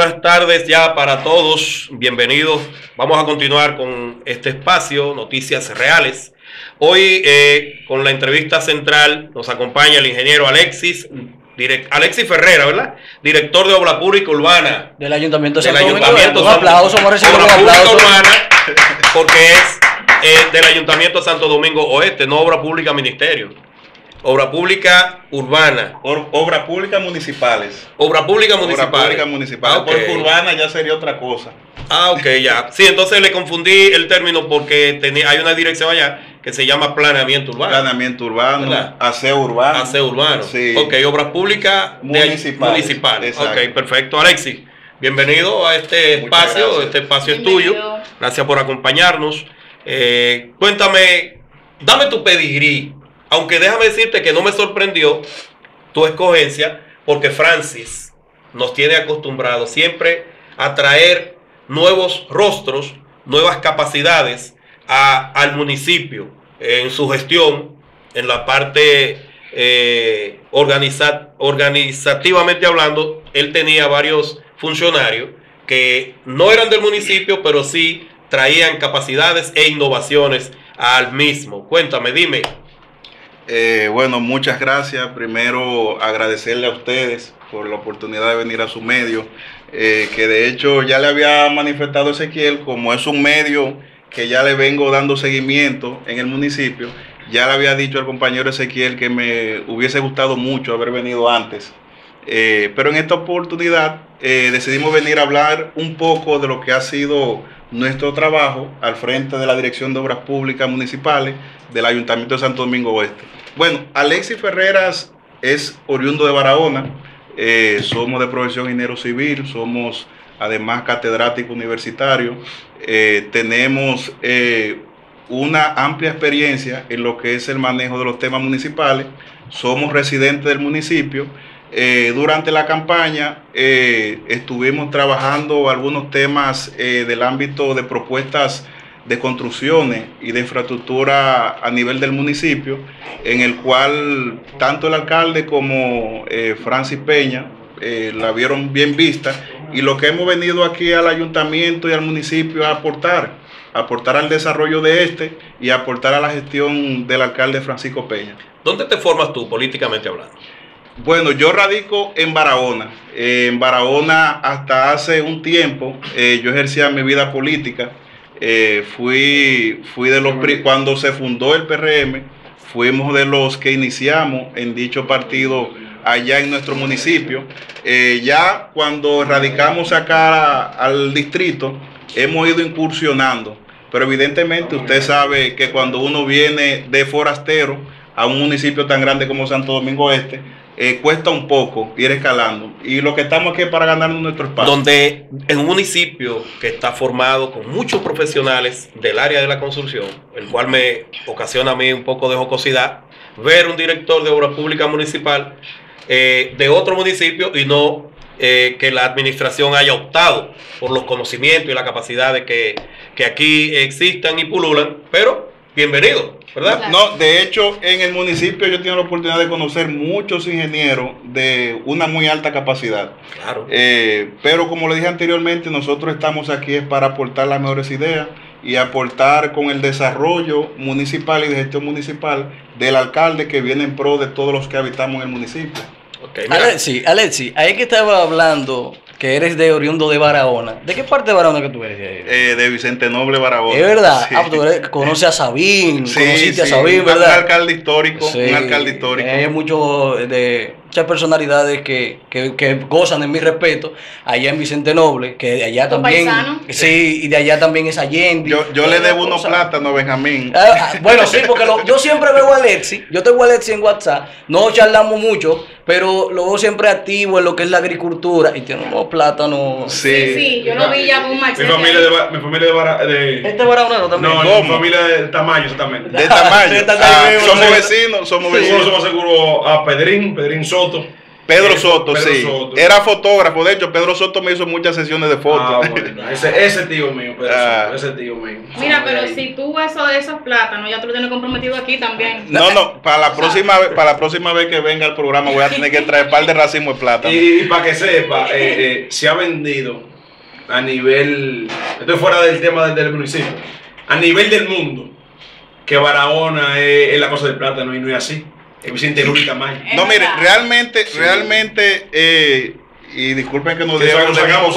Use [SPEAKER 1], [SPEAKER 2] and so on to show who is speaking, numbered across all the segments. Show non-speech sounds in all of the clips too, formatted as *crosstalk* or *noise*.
[SPEAKER 1] buenas tardes ya para todos. Bienvenidos. Vamos a continuar con este espacio, Noticias Reales. Hoy eh, con la entrevista central nos acompaña el ingeniero Alexis, Alexis Ferrera, ¿verdad? Director de Obra Pública Urbana.
[SPEAKER 2] Del Ayuntamiento de Santo Domingo. Un aplauso,
[SPEAKER 1] Obra Pública. Urbana, porque es eh, del Ayuntamiento de Santo Domingo Oeste, no Obra Pública Ministerio. Obra Pública Urbana.
[SPEAKER 3] Or- obras públicas municipales.
[SPEAKER 1] Obra Pública
[SPEAKER 3] Obras
[SPEAKER 1] Municipal.
[SPEAKER 3] públicas municipales.
[SPEAKER 1] Ah, ok.
[SPEAKER 3] Porque urbana ya sería otra cosa.
[SPEAKER 1] Ah, ok, ya. Sí, entonces le confundí el término porque tenía, hay una dirección allá que se llama planeamiento urbano.
[SPEAKER 3] Planeamiento urbano, aseo urbano.
[SPEAKER 1] Aseo urbano.
[SPEAKER 3] Sí.
[SPEAKER 1] Ok, obras públicas
[SPEAKER 3] Municipales,
[SPEAKER 1] municipales.
[SPEAKER 3] exacto.
[SPEAKER 1] Ok, perfecto. Alexis, bienvenido a este
[SPEAKER 3] Muchas
[SPEAKER 1] espacio.
[SPEAKER 3] gracias.
[SPEAKER 1] Este espacio es tuyo. Gracias por acompañarnos. Eh, cuéntame, dame tu pedigrí. Aunque déjame decirte que no me sorprendió tu escogencia, porque Francis nos tiene acostumbrados siempre a traer nuevos rostros, nuevas capacidades a- al municipio en su gestión, en la parte eh, organiza- organizativamente hablando, él tenía varios funcionarios que no eran del municipio, pero sí traían capacidades e innovaciones al mismo. Cuéntame, dime.
[SPEAKER 3] Eh, bueno, muchas gracias. Primero agradecerle a ustedes por la oportunidad de venir a su medio, eh, que de hecho ya le había manifestado Ezequiel, como es un medio que ya le vengo dando seguimiento en el municipio, ya le había dicho al compañero Ezequiel que me hubiese gustado mucho haber venido antes. Eh, pero en esta oportunidad eh, decidimos venir a hablar un poco de lo que ha sido nuestro trabajo al frente de la Dirección de Obras Públicas Municipales del Ayuntamiento de Santo Domingo Oeste. Bueno, Alexis Ferreras es oriundo de Barahona, eh, somos de profesión ingeniero civil, somos además catedrático universitario, eh, tenemos eh, una amplia experiencia en lo que es el manejo de los temas municipales, somos residentes del municipio. Eh, durante la campaña eh, estuvimos trabajando algunos temas eh, del ámbito de propuestas de construcciones y de infraestructura a nivel del municipio, en el cual tanto el alcalde como Francis Peña la vieron bien vista y lo que hemos venido aquí al ayuntamiento y al municipio a aportar, aportar al desarrollo de este y aportar a la gestión del alcalde Francisco Peña.
[SPEAKER 1] ¿Dónde te formas tú políticamente hablando?
[SPEAKER 3] Bueno, yo radico en Barahona. Eh, en Barahona hasta hace un tiempo eh, yo ejercía mi vida política. Eh, fui, fui de los cuando se fundó el PRM, fuimos de los que iniciamos en dicho partido allá en nuestro municipio. Ya cuando radicamos acá al distrito, hemos ido incursionando. Pero evidentemente usted sabe que cuando uno viene de forastero a un municipio tan grande como Santo Domingo Este, eh, cuesta un poco ir escalando. Y lo que estamos aquí es para ganarnos nuestro espacio.
[SPEAKER 1] Donde en un municipio que está formado con muchos profesionales del área de la construcción, el cual me ocasiona a mí un poco de jocosidad, ver un director de obra pública municipal eh, de otro municipio y no eh, que la administración haya optado por los conocimientos y las capacidades que, que aquí existan y pululan, pero bienvenido, ¿verdad?
[SPEAKER 3] No, de hecho, en el municipio yo tengo la oportunidad de conocer muchos ingenieros de una muy alta capacidad.
[SPEAKER 1] Claro.
[SPEAKER 3] Eh, pero como le dije anteriormente, nosotros estamos aquí es para aportar las mejores ideas y aportar con el desarrollo municipal y de gestión municipal del alcalde que viene en pro de todos los que habitamos en el municipio.
[SPEAKER 1] Ok, mira.
[SPEAKER 2] Alexi, Alexi, ahí que estaba hablando que eres de oriundo de Barahona. ¿De qué parte de Barahona que tú eres?
[SPEAKER 3] Eh, de Vicente Noble Barahona.
[SPEAKER 2] es verdad.
[SPEAKER 3] Sí.
[SPEAKER 2] Ah, tú eres- conoces a Sabín,
[SPEAKER 3] Sí,
[SPEAKER 2] conociste a Sabín,
[SPEAKER 3] un-
[SPEAKER 2] ¿verdad?
[SPEAKER 3] Un alcalde histórico, un alcalde histórico.
[SPEAKER 2] Hay mucho de, muchas personalidades que, que, que gozan de mi respeto allá en Vicente Noble, que de allá
[SPEAKER 4] ¿Tu
[SPEAKER 2] también.
[SPEAKER 4] paisano?
[SPEAKER 2] Sí, y de allá también es Allende.
[SPEAKER 3] Yo, yo le debo unos plátanos a Benjamín.
[SPEAKER 2] Ah, ah, bueno, sí, porque lo- yo siempre veo a Alexi, yo tengo a Alexi en WhatsApp, no charlamos mucho, pero lo veo siempre activo en lo que es la agricultura y tiene unos plátanos.
[SPEAKER 4] Sí, sí, yo lo vi ya con un
[SPEAKER 5] Mi
[SPEAKER 4] machete.
[SPEAKER 5] familia de, mi familia de, Bara- de
[SPEAKER 2] Este baraonero también.
[SPEAKER 5] no,
[SPEAKER 3] ¿Cómo?
[SPEAKER 5] mi familia de Tamayo exactamente.
[SPEAKER 3] De tamaño.
[SPEAKER 2] De tamaño,
[SPEAKER 3] Ah,
[SPEAKER 2] sí,
[SPEAKER 3] somos
[SPEAKER 2] sí.
[SPEAKER 3] vecinos, somos vecinos.
[SPEAKER 5] somos seguro a Pedrín, Pedrín Soto.
[SPEAKER 3] Pedro
[SPEAKER 5] Eh,
[SPEAKER 3] Soto,
[SPEAKER 5] Pedro
[SPEAKER 3] sí.
[SPEAKER 5] Soto.
[SPEAKER 3] Era fotógrafo. De hecho, Pedro Soto me hizo muchas sesiones de fotos.
[SPEAKER 5] Ah, bueno, ese, ese tío mío, Pedro
[SPEAKER 3] Ah.
[SPEAKER 5] Soto, ese tío mío.
[SPEAKER 4] Mira, pero
[SPEAKER 5] Ahí.
[SPEAKER 4] si tú eso de esos plátanos, ya tú lo tienes comprometido aquí también.
[SPEAKER 3] No, no, para la próxima vez, para la próxima vez que venga al programa voy a tener que traer un par de racimos de plátano.
[SPEAKER 5] Y, para que sepa, eh, eh, se ha vendido a nivel, estoy fuera del tema del, del municipio, a nivel del mundo, que Barahona es, es la cosa del plátano y no es así. Tamayo.
[SPEAKER 4] Es
[SPEAKER 3] No, mire, realmente,
[SPEAKER 5] Sí.
[SPEAKER 3] realmente, eh, y disculpen que nos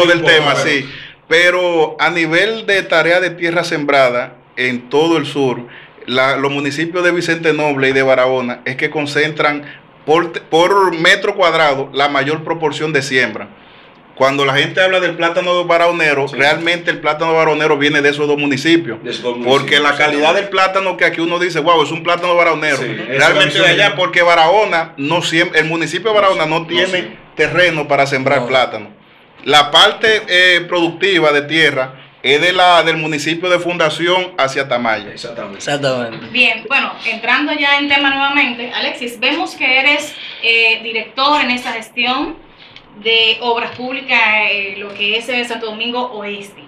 [SPEAKER 3] un del tema,
[SPEAKER 5] pero-
[SPEAKER 3] sí, pero a nivel de tarea de tierra sembrada en todo el sur, la- los municipios de Vicente Noble y de Barahona es que concentran por, por metro cuadrado la mayor proporción de siembra. Cuando la gente habla del plátano baronero,
[SPEAKER 5] Sí.
[SPEAKER 3] realmente el plátano baronero viene de esos dos municipios.
[SPEAKER 5] De esos dos
[SPEAKER 3] Porque la
[SPEAKER 5] municipios,
[SPEAKER 3] calidad
[SPEAKER 5] sí.
[SPEAKER 3] del plátano que aquí uno dice, wow, es un plátano baronero.
[SPEAKER 5] Sí,
[SPEAKER 3] Realmente de allá, porque Barahona no siempre, el municipio de Barahona no tiene
[SPEAKER 5] sí.
[SPEAKER 3] terreno para sembrar
[SPEAKER 2] No.
[SPEAKER 3] plátano. La parte eh, productiva de tierra es de la del municipio de Fundación hacia Tamaya.
[SPEAKER 5] Exactamente.
[SPEAKER 2] Exactamente.
[SPEAKER 4] Bien, bueno, entrando ya en tema nuevamente, Alexis, vemos que eres eh, director en esta gestión de obras públicas, eh, lo que es en Santo Domingo Oeste.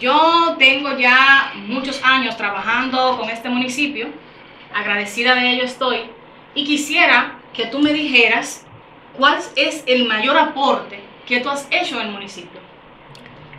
[SPEAKER 4] Yo tengo ya muchos años trabajando con este municipio, agradecida de ello estoy, y quisiera que tú me dijeras cuál es el mayor aporte que tú has hecho en el municipio.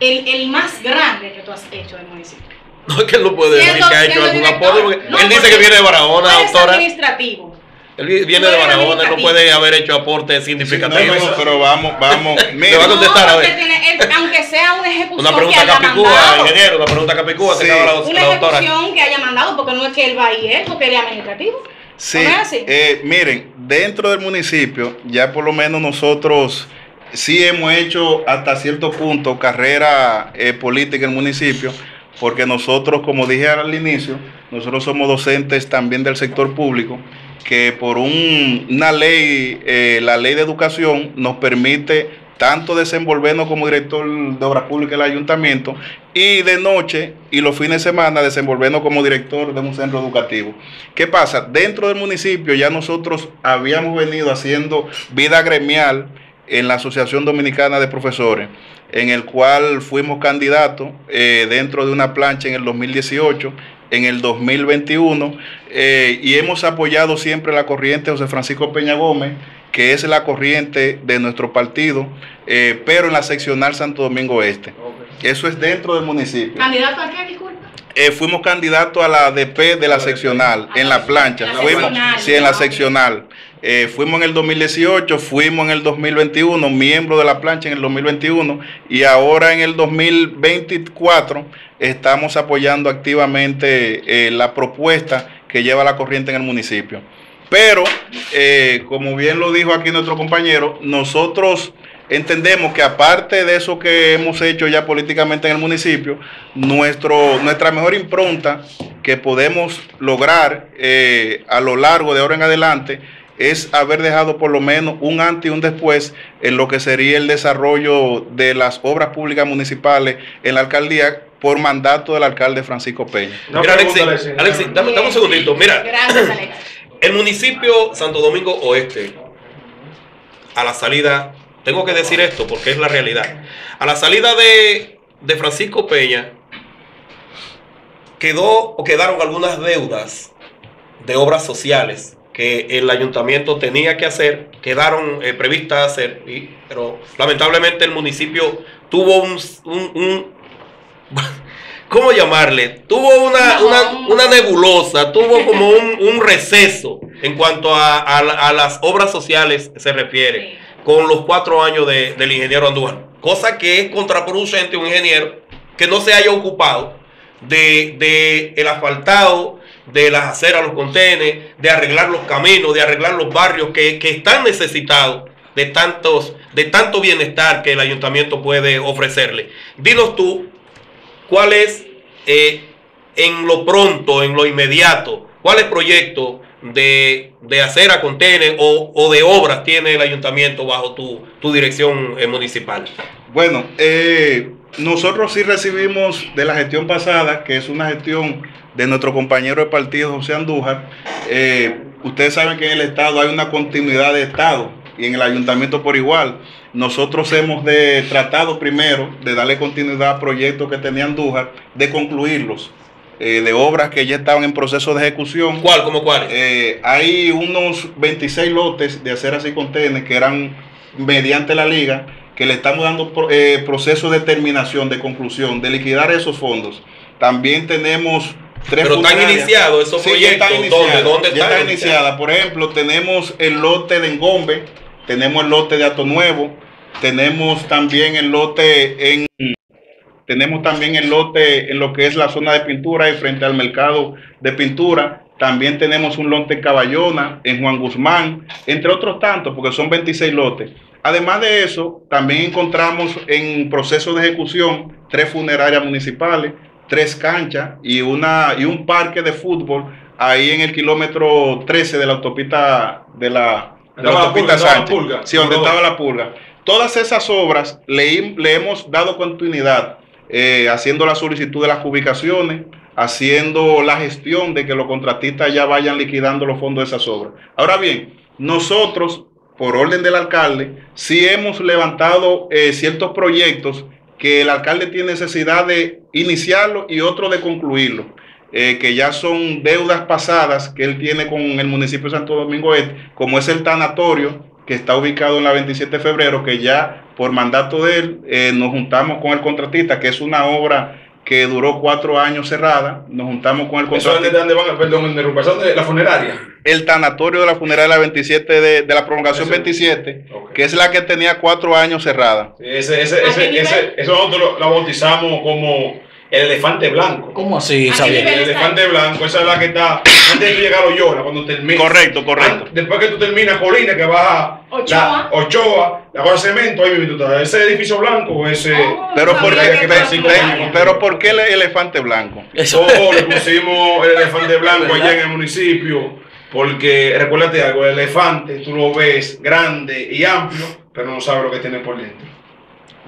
[SPEAKER 4] El, el más grande que tú has hecho en el municipio. *laughs*
[SPEAKER 1] No es que él no puede decir que ha hecho algún aporte. porque
[SPEAKER 4] No,
[SPEAKER 1] él dice que viene de Barahona, doctora.
[SPEAKER 4] administrativo.
[SPEAKER 1] Él vi- viene de Barahona, no puede haber hecho aportes
[SPEAKER 3] No,
[SPEAKER 1] significativos.
[SPEAKER 3] no, pero vamos, vamos. *laughs*
[SPEAKER 1] Te va a contestar, a ver.
[SPEAKER 4] tiene- aunque sea una ejecución
[SPEAKER 1] Una pregunta
[SPEAKER 4] que haya
[SPEAKER 1] capicúa,
[SPEAKER 4] mandado,
[SPEAKER 1] ingeniero, una pregunta capicúa,
[SPEAKER 3] Sí.
[SPEAKER 1] que la,
[SPEAKER 4] una
[SPEAKER 1] la doctora.
[SPEAKER 4] ejecución que haya mandado, porque no es que él va y él, porque él es administrativo.
[SPEAKER 3] Sí,
[SPEAKER 4] ¿No es así?
[SPEAKER 3] eh, miren, dentro del municipio, ya por lo menos nosotros sí hemos hecho hasta cierto punto carrera eh, política en el municipio, porque nosotros, como dije al inicio, nosotros somos docentes también del sector público, que por un- una ley, eh, la ley de educación, nos permite tanto desenvolvernos como director de obras públicas del ayuntamiento y de noche y los fines de semana desenvolvernos como director de un centro educativo. ¿Qué pasa? Dentro del municipio ya nosotros habíamos venido haciendo vida gremial en la Asociación Dominicana de Profesores, en el cual fuimos candidatos eh, dentro de una plancha en el 2018, en el 2021, eh, y hemos apoyado siempre la corriente José Francisco Peña Gómez, que es la corriente de nuestro partido, eh, pero en la seccional Santo Domingo Este. Eso es dentro del municipio.
[SPEAKER 4] ¿Candidato a qué, disculpa?
[SPEAKER 3] Eh, fuimos candidatos a la DP de la seccional, en la plancha.
[SPEAKER 4] La
[SPEAKER 3] Fuimos,
[SPEAKER 4] seccional,
[SPEAKER 3] sí, en la seccional. Eh, fuimos en el 2018, fuimos en el 2021, miembro de la plancha en el 2021 y ahora en el 2024 estamos apoyando activamente eh, la propuesta que lleva la corriente en el municipio. Pero, eh, como bien lo dijo aquí nuestro compañero, nosotros entendemos que aparte de eso que hemos hecho ya políticamente en el municipio, nuestro, nuestra mejor impronta que podemos lograr a lo largo de ahora en adelante es haber dejado por lo menos un antes y un después en lo que sería el desarrollo de las obras públicas municipales en la alcaldía por mandato del alcalde Francisco Peña.
[SPEAKER 1] Mira, Alexis,
[SPEAKER 5] pregunta, Alexis.
[SPEAKER 1] Alexis, dame, dame un segundito. Mira,
[SPEAKER 4] Gracias, Alexis.
[SPEAKER 1] el municipio Santo Domingo Oeste, a la salida, tengo que decir esto porque es la realidad. A la salida de, de Francisco Peña, quedó o quedaron algunas deudas de obras sociales que el ayuntamiento tenía que hacer, quedaron eh, previstas hacer, y- pero lamentablemente el municipio tuvo un, un- un- *laughs* ¿cómo llamarle? Tuvo una, una,
[SPEAKER 4] un-
[SPEAKER 1] una nebulosa, tuvo como un, un receso en cuanto a, a a las obras sociales se refiere, con los cuatro años de- del ingeniero Andújar, cosa que es contraproducente un ingeniero que no se haya ocupado de, de el asfaltado, de las aceras, los contenes, de arreglar los caminos, de arreglar los barrios que, que están necesitados de tantos, de tanto bienestar que el ayuntamiento puede ofrecerle. Dinos tú, ¿cuál es eh, en lo pronto, en lo inmediato, cuáles proyectos de, de acera, contenes o, o de obras tiene el ayuntamiento bajo tu, tu dirección eh, municipal?
[SPEAKER 3] Bueno, eh, nosotros sí recibimos de la gestión pasada, que es una gestión de nuestro compañero de partido José Andújar. Eh, ustedes saben que en el Estado hay una continuidad de Estado. y en el ayuntamiento por igual. Nosotros hemos de, tratado primero de darle continuidad a proyectos que tenían Andújar, de concluirlos, eh, de obras que ya estaban en proceso de ejecución.
[SPEAKER 1] ¿Cuál? ¿Cómo cuál?
[SPEAKER 3] Eh, hay unos 26 lotes de aceras y contenes que eran mediante la liga, que le estamos dando pro- eh, proceso de terminación, de conclusión, de liquidar esos fondos. También tenemos tres
[SPEAKER 1] Pero están iniciados esos
[SPEAKER 3] Sí, ya
[SPEAKER 1] proyectos.
[SPEAKER 3] están
[SPEAKER 1] ¿Dónde?
[SPEAKER 3] iniciadas,
[SPEAKER 1] ¿Dónde
[SPEAKER 3] ya
[SPEAKER 1] están
[SPEAKER 3] están iniciadas. Por ejemplo, tenemos el lote de Engombe, tenemos el lote de Ato Nuevo, tenemos también el lote en tenemos también el lote en lo que es la zona de pintura y frente al mercado de pintura. También tenemos un lote en Caballona, en Juan Guzmán, entre otros tantos, porque son 26 lotes. Además de eso, también encontramos en proceso de ejecución tres funerarias municipales, tres canchas y, una, y un parque de fútbol ahí en el kilómetro 13 de la autopista de la, de autopista
[SPEAKER 5] pulga, la pulga.
[SPEAKER 3] Sí, donde estaba la pulga. Todas esas obras le, le hemos dado continuidad, eh, haciendo la solicitud de las ubicaciones, haciendo la gestión de que los contratistas ya vayan liquidando los fondos de esas obras. Ahora bien, nosotros, por orden del alcalde, sí hemos levantado eh, ciertos proyectos que el alcalde tiene necesidad de iniciarlo y otro de concluirlo. eh, que ya son deudas pasadas que él tiene con el municipio de Santo Domingo Este, como es el tanatorio, que está ubicado en la 27 de febrero, que ya por mandato de él eh, nos juntamos con el contratista, que es una obra que duró cuatro años cerrada, nos juntamos con el
[SPEAKER 5] Eso es
[SPEAKER 3] contratista.
[SPEAKER 5] de dónde van, perdón, de la funeraria.
[SPEAKER 3] El tanatorio de la funeraria 27 de, de la prolongación
[SPEAKER 5] Eso.
[SPEAKER 3] 27,
[SPEAKER 5] Ok.
[SPEAKER 3] que es la que tenía cuatro años cerrada.
[SPEAKER 5] Ese, ese,
[SPEAKER 4] ¿A qué
[SPEAKER 5] ese, ese, eso nosotros lo, lo bautizamos como el elefante blanco.
[SPEAKER 2] ¿Cómo así,
[SPEAKER 4] ¿A qué
[SPEAKER 2] Xavier?
[SPEAKER 4] nivel?
[SPEAKER 5] El elefante blanco, esa es la que está antes de llegar a Loyola, cuando termina.
[SPEAKER 3] Correcto, correcto.
[SPEAKER 5] Después que tú terminas Colina, que baja
[SPEAKER 4] Ochoa.
[SPEAKER 5] La, Ochoa, la cosa de cemento, ahí mismo tú. Ese edificio blanco, ese.
[SPEAKER 4] Oh,
[SPEAKER 3] Pero por,
[SPEAKER 5] qué-
[SPEAKER 4] que
[SPEAKER 3] pero ¿por qué el elefante blanco?
[SPEAKER 2] Eso.
[SPEAKER 5] Todo le pusimos el elefante blanco allá en el municipio, porque recuérdate algo, el elefante tú lo ves grande y amplio, pero no sabes lo que tiene por dentro.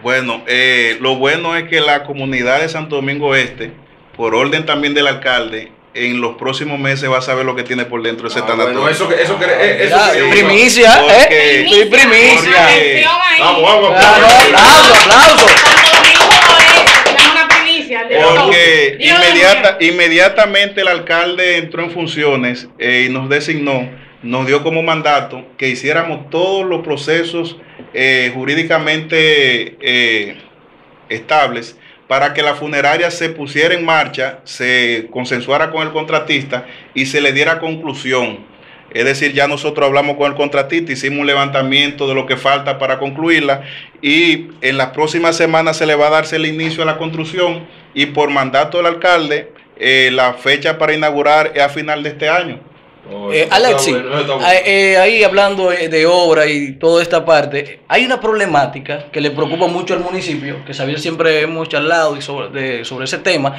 [SPEAKER 3] Bueno, eh, lo bueno es que la comunidad de Santo Domingo Este, por orden también del alcalde, en los próximos meses va a saber lo que tiene por dentro ese
[SPEAKER 5] Ah,
[SPEAKER 3] tanatorio.
[SPEAKER 5] bueno, eso eso que eh, eso
[SPEAKER 2] Mira,
[SPEAKER 5] que-
[SPEAKER 2] primicia,
[SPEAKER 3] Porque-
[SPEAKER 2] ¿eh? Soy primicia.
[SPEAKER 5] Vamos, vamos,
[SPEAKER 2] Claro, aplauso, aplauso.
[SPEAKER 4] Santo Domingo Oeste, tenemos una primicia. de
[SPEAKER 3] Porque inmediata, inmediatamente el alcalde entró en funciones eh, y nos designó, nos dio como mandato que hiciéramos todos los procesos eh, jurídicamente eh, estables para que la funeraria se pusiera en marcha, se consensuara con el contratista y se le diera conclusión. Es decir, ya nosotros hablamos con el contratista, hicimos un levantamiento de lo que falta para concluirla y en las próximas semanas se le va a darse el inicio a la construcción y por mandato del alcalde eh, la fecha para inaugurar es a final de este año.
[SPEAKER 5] Oh,
[SPEAKER 2] Eh, Alexi,
[SPEAKER 5] bueno,
[SPEAKER 2] eh, eh, ahí hablando de obra y toda esta parte, hay una problemática que le preocupa mucho al municipio, que Xavier siempre hemos charlado y sobre, de- sobre ese tema,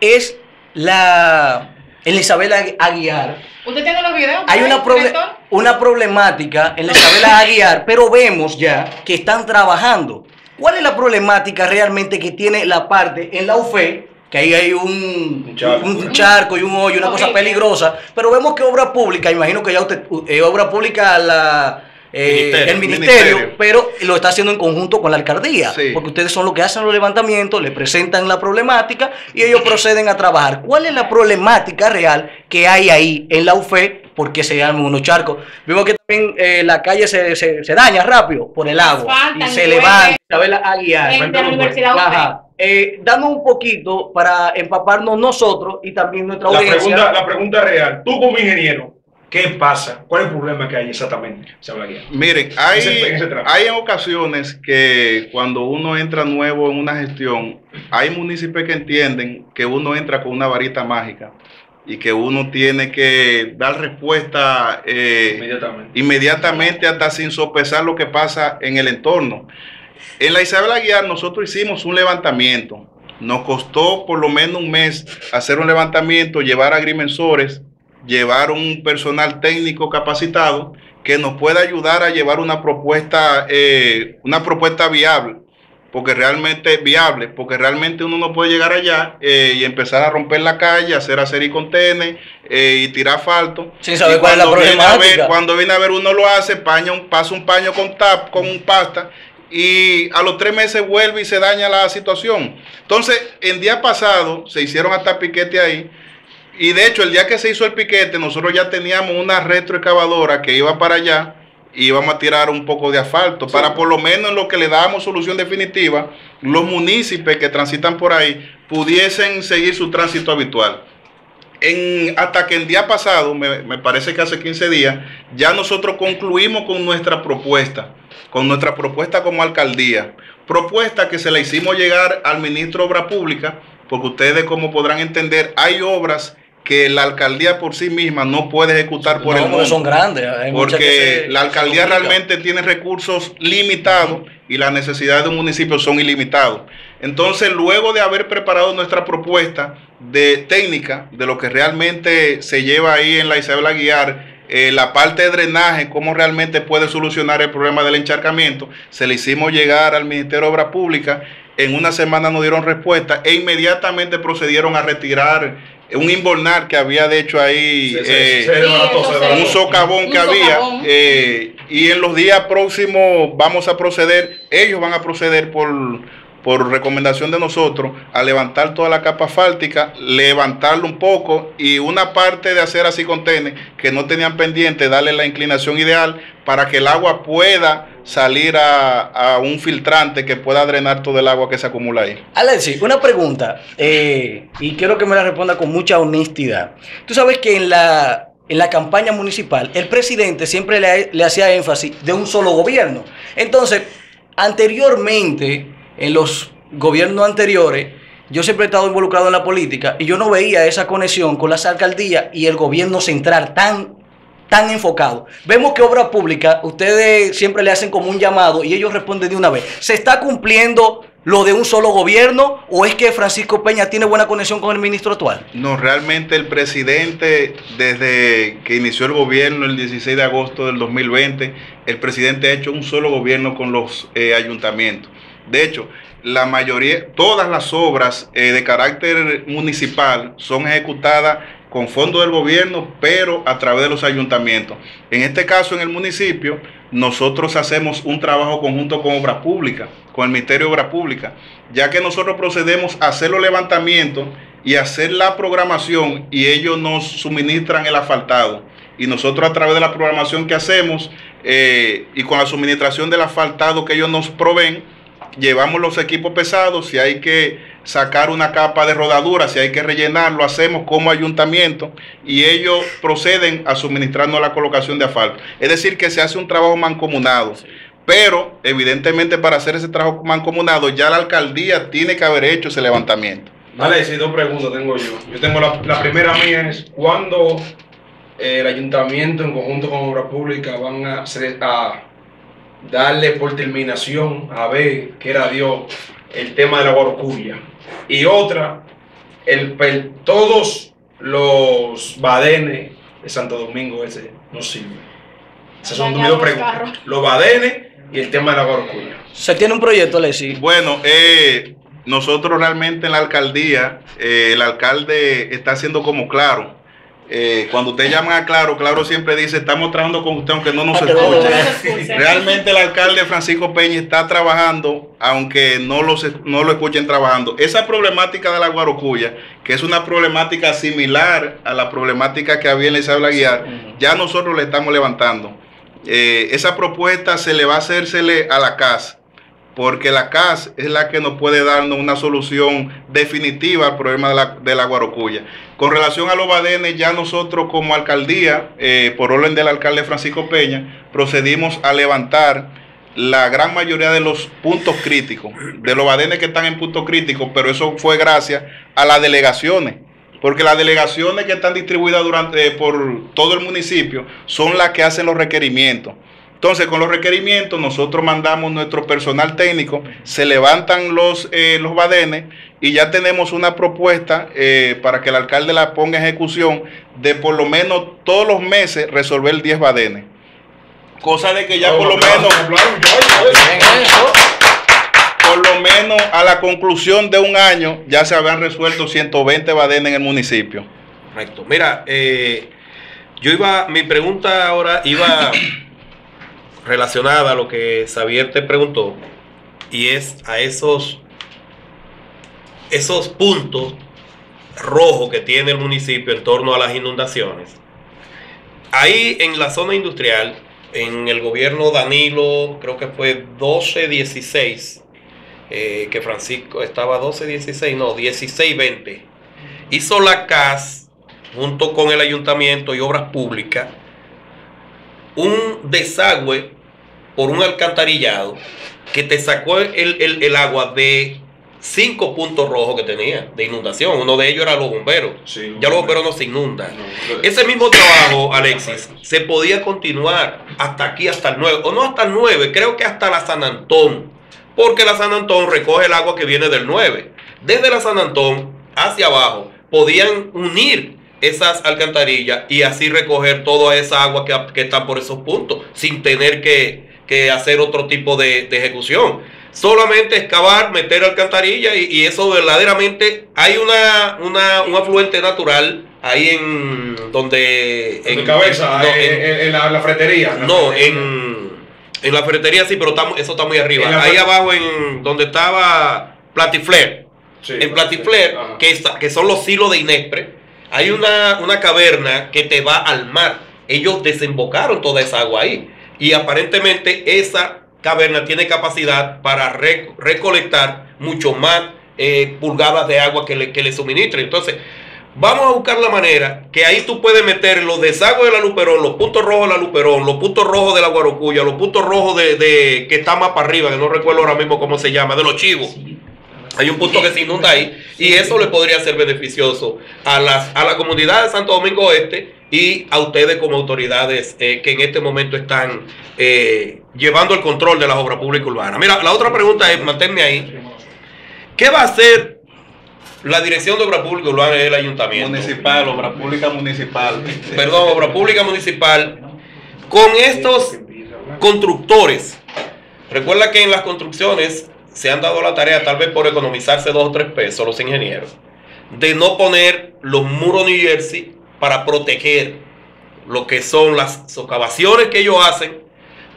[SPEAKER 2] es la Elizabeth Agui- Aguiar.
[SPEAKER 4] ¿Usted tiene los videos?
[SPEAKER 2] Hay una, proble- una problemática en la Isabel Aguiar, pero vemos ya que están trabajando. ¿Cuál es la problemática realmente que tiene la parte en la UFE? Que ahí hay un,
[SPEAKER 5] Un charco.
[SPEAKER 2] un charco y un hoyo, una cosa peligrosa. Pero vemos que obra pública, imagino que ya usted, eh, obra pública, la, eh,
[SPEAKER 1] Ministerio.
[SPEAKER 2] el ministerio,
[SPEAKER 3] Ministerio.
[SPEAKER 2] pero lo está haciendo en conjunto con la alcaldía.
[SPEAKER 3] Sí.
[SPEAKER 2] Porque ustedes son los que hacen los levantamientos, le presentan la problemática y ellos proceden a trabajar. ¿Cuál es la problemática real que hay ahí en la UFE? Porque se llaman unos charcos. Vimos que también eh, la calle se, se- se daña rápido por el agua
[SPEAKER 4] Asfaltan,
[SPEAKER 2] y se levanta.
[SPEAKER 4] A la Universidad UFE.
[SPEAKER 2] Ajá. Eh, danos un poquito para empaparnos nosotros y también nuestra
[SPEAKER 5] La
[SPEAKER 2] audiencia.
[SPEAKER 5] pregunta, la pregunta real, tú como ingeniero, ¿qué pasa? ¿Cuál es el problema que hay exactamente? Se habla aquí.
[SPEAKER 3] Miren, hay,
[SPEAKER 5] Ese- ese tramo.
[SPEAKER 3] hay ocasiones que cuando uno entra nuevo en una gestión, hay municipios que entienden que uno entra con una varita mágica y que uno tiene que dar respuesta eh,
[SPEAKER 5] Inmediatamente.
[SPEAKER 3] inmediatamente hasta sin sopesar lo que pasa en el entorno. En la Isabel Aguiar nosotros hicimos un levantamiento. Nos costó por lo menos un mes hacer un levantamiento, llevar agrimensores, llevar un personal técnico capacitado que nos pueda ayudar a llevar una propuesta, eh, una propuesta viable. porque realmente es viable, porque realmente uno no puede llegar allá eh, y empezar a romper la calle, hacer hacer y contener eh, y tirar asfalto.
[SPEAKER 2] Sin saber cuál es la
[SPEAKER 3] cuando viene a ver- cuando viene a ver uno lo hace, paña un, pasa un paño con tap, con un pasta y a los tres meses vuelve y se daña la situación. Entonces, el día pasado se hicieron hasta piquete ahí. Y de hecho, el día que se hizo el piquete, nosotros ya teníamos una retroexcavadora que iba para allá y íbamos a tirar un poco de asfalto para por lo menos en lo que le dábamos solución definitiva, los municipios que transitan por ahí pudiesen seguir su tránsito habitual. En, hasta que el día pasado, me, me parece que hace 15 días, ya nosotros concluimos con nuestra propuesta, con nuestra propuesta como alcaldía. Propuesta que se la hicimos llegar al ministro de Obra Pública, porque ustedes como podrán entender, hay obras que la alcaldía por sí misma no puede ejecutar por
[SPEAKER 2] No,
[SPEAKER 3] el mundo.
[SPEAKER 2] son grandes. hay
[SPEAKER 3] Porque
[SPEAKER 2] se-
[SPEAKER 3] la alcaldía realmente tiene recursos limitados y las necesidades de un municipio son ilimitados. Entonces, luego de haber preparado nuestra propuesta de técnica, de lo que realmente se lleva ahí en la Isabel Aguiar, eh, la parte de drenaje, cómo realmente puede solucionar el problema del encharcamiento, se le hicimos llegar al Ministerio de Obras Públicas. En una semana nos dieron respuesta e inmediatamente procedieron a retirar un inbornar que había de hecho ahí. Eh,
[SPEAKER 4] Sí,
[SPEAKER 3] un socavón
[SPEAKER 4] Un
[SPEAKER 3] que había
[SPEAKER 4] socavón.
[SPEAKER 3] eh, y en los días próximos vamos a proceder, ellos van a proceder por, por recomendación de nosotros a levantar toda la capa asfáltica, levantarlo un poco y una parte de hacer así contener que no tenían pendiente, darle la inclinación ideal para que el agua pueda salir a, a un filtrante que pueda drenar todo el agua que se acumula ahí.
[SPEAKER 2] Alexi, una pregunta, eh, y quiero que me la responda con mucha honestidad. Tú sabes que en la, en la campaña municipal el presidente siempre le, le hacía énfasis de un solo gobierno. Entonces, anteriormente, en los gobiernos anteriores, yo siempre he estado involucrado en la política y yo no veía esa conexión con las alcaldías y el gobierno central tan tan enfocado. Vemos que obra pública, ustedes siempre le hacen como un llamado y ellos responden de una vez. ¿Se está cumpliendo lo de un solo gobierno o es que Francisco Peña tiene buena conexión con el ministro actual?
[SPEAKER 3] No, realmente el presidente, desde que inició el gobierno el 16 de agosto del 2020, el presidente ha hecho un solo gobierno con los eh, ayuntamientos. De hecho, la mayoría, todas las obras eh, de carácter municipal son ejecutadas con fondos del gobierno, pero a través de los ayuntamientos. En este caso, en el municipio, nosotros hacemos un trabajo conjunto con Obras Públicas, con el Ministerio de Obras Públicas, ya que nosotros procedemos a hacer los levantamientos y hacer la programación y ellos nos suministran el asfaltado. Y nosotros a través de la programación que hacemos eh, y con la suministración del asfaltado que ellos nos proveen, llevamos los equipos pesados, si hay que sacar una capa de rodadura, si hay que rellenarlo, hacemos como ayuntamiento y ellos proceden a suministrarnos la colocación de asfalto. Es decir, que se hace un trabajo mancomunado. Pero, evidentemente, para hacer ese trabajo mancomunado, ya la alcaldía tiene que haber hecho ese levantamiento.
[SPEAKER 5] Vale, sí, dos preguntas tengo yo. Yo tengo la, la primera mía es cuándo eh, el ayuntamiento en conjunto con Obra Pública van a, a darle por terminación a ver qué era Dios el tema de la guarocuya. Y otra, el, el- todos los badenes de Santo Domingo ese no sirven. Esas son mis dos preguntas. Los badenes y el tema de la guarocuya.
[SPEAKER 2] Se tiene un proyecto, Alexi.
[SPEAKER 3] Bueno, eh, nosotros realmente en la alcaldía, eh, el alcalde está siendo como claro. Eh, cuando usted llama a Claro, Claro siempre dice, estamos trabajando con usted aunque no nos escuche. Realmente el alcalde Francisco Peña está trabajando, aunque no, los, no lo escuchen trabajando. Esa problemática de la Guarocuya, que es una problemática similar a la problemática que había en la Isabel Aguiar,
[SPEAKER 2] Ujú.
[SPEAKER 3] ya nosotros le estamos levantando. Eh, esa propuesta se le va a hacérsele a la CAS, porque la CAS es la que nos puede darnos una solución definitiva al problema de la, de la Guarocuya. Con relación a los badenes, ya nosotros como alcaldía, eh, por orden del alcalde Francisco Peña, procedimos a levantar la gran mayoría de los puntos críticos, de los badenes que están en puntos críticos, pero eso fue gracias a las delegaciones. Porque las delegaciones que están distribuidas durante, eh, por todo el municipio son las que hacen los requerimientos. Entonces, con los requerimientos, nosotros mandamos nuestro personal técnico, se levantan los, eh, los badenes y ya tenemos una propuesta eh, para que el alcalde la ponga en ejecución de por lo menos todos los meses resolver 10 badenes. Cosa de que ya por lo menos por lo menos a la conclusión de un año ya se habían resuelto 120 badenes en el municipio.
[SPEAKER 1] Correcto. Mira, eh, yo iba, mi pregunta ahora iba *coughs* relacionada a lo que Xavier te preguntó y es a esos, esos puntos rojos que tiene el municipio en torno a las inundaciones. Ahí en la zona industrial, en el gobierno Danilo, creo que fue 12-16, eh, que Francisco estaba 12-16, no, 16-20, hizo la CAS junto con el ayuntamiento y obras públicas un desagüe por un alcantarillado que te sacó el, el- el agua de cinco puntos rojos que tenía de inundación. Uno de ellos era los bomberos.
[SPEAKER 5] Sí,
[SPEAKER 1] ya los bomberos no se inundan.
[SPEAKER 5] No,
[SPEAKER 1] Ese mismo trabajo, *coughs* Alexis, se podía continuar hasta aquí, hasta el 9, o no hasta el 9, creo que hasta la San Antón, porque la San Antón recoge el agua que viene del 9. Desde la San Antón hacia abajo podían unir esas alcantarillas y así recoger toda esa agua que, que está por esos puntos, sin tener que, que hacer otro tipo de, de ejecución. Solamente excavar, meter alcantarilla y, y eso verdaderamente hay una, una, un afluente natural ahí en donde
[SPEAKER 5] En cabeza,
[SPEAKER 1] no,
[SPEAKER 5] en,
[SPEAKER 1] en-
[SPEAKER 5] en- en la, fretería.
[SPEAKER 1] no, en, en la ferretería sí, pero está eso está muy arriba. Ahí abajo en donde estaba Platifler,
[SPEAKER 5] Sí,
[SPEAKER 1] en Platifler, que, está- que son los silos de Inespre, hay una, una caverna que te va al mar. Ellos desembocaron toda esa agua ahí. Y aparentemente esa caverna tiene capacidad para re- recolectar mucho más eh, pulgadas de agua que le, que le suministre. Entonces, vamos a buscar la manera que ahí tú puedes meter los desagües de la Luperón, los puntos rojos de la Luperón, los puntos rojos de la Guarocuya, los puntos rojos de, de- que está más para arriba, que no recuerdo ahora mismo cómo se llama, de los chivos. Hay un punto que se inunda ahí y eso le podría ser beneficioso a, las, a la comunidad de Santo Domingo Oeste y a ustedes como autoridades eh, que en este momento están eh, llevando el control de las obras públicas urbanas. Mira, la otra pregunta es, manténme ahí, ¿qué va a hacer la Dirección de Obras Públicas Urbanas del Ayuntamiento?
[SPEAKER 3] Municipal, obra pública municipal.
[SPEAKER 1] Perdón, Obra Pública Municipal, con estos constructores. Recuerda que en las construcciones se han dado la tarea, tal vez por economizarse dos o tres pesos los ingenieros, de no poner los muros New Jersey para proteger lo que son las socavaciones que ellos hacen,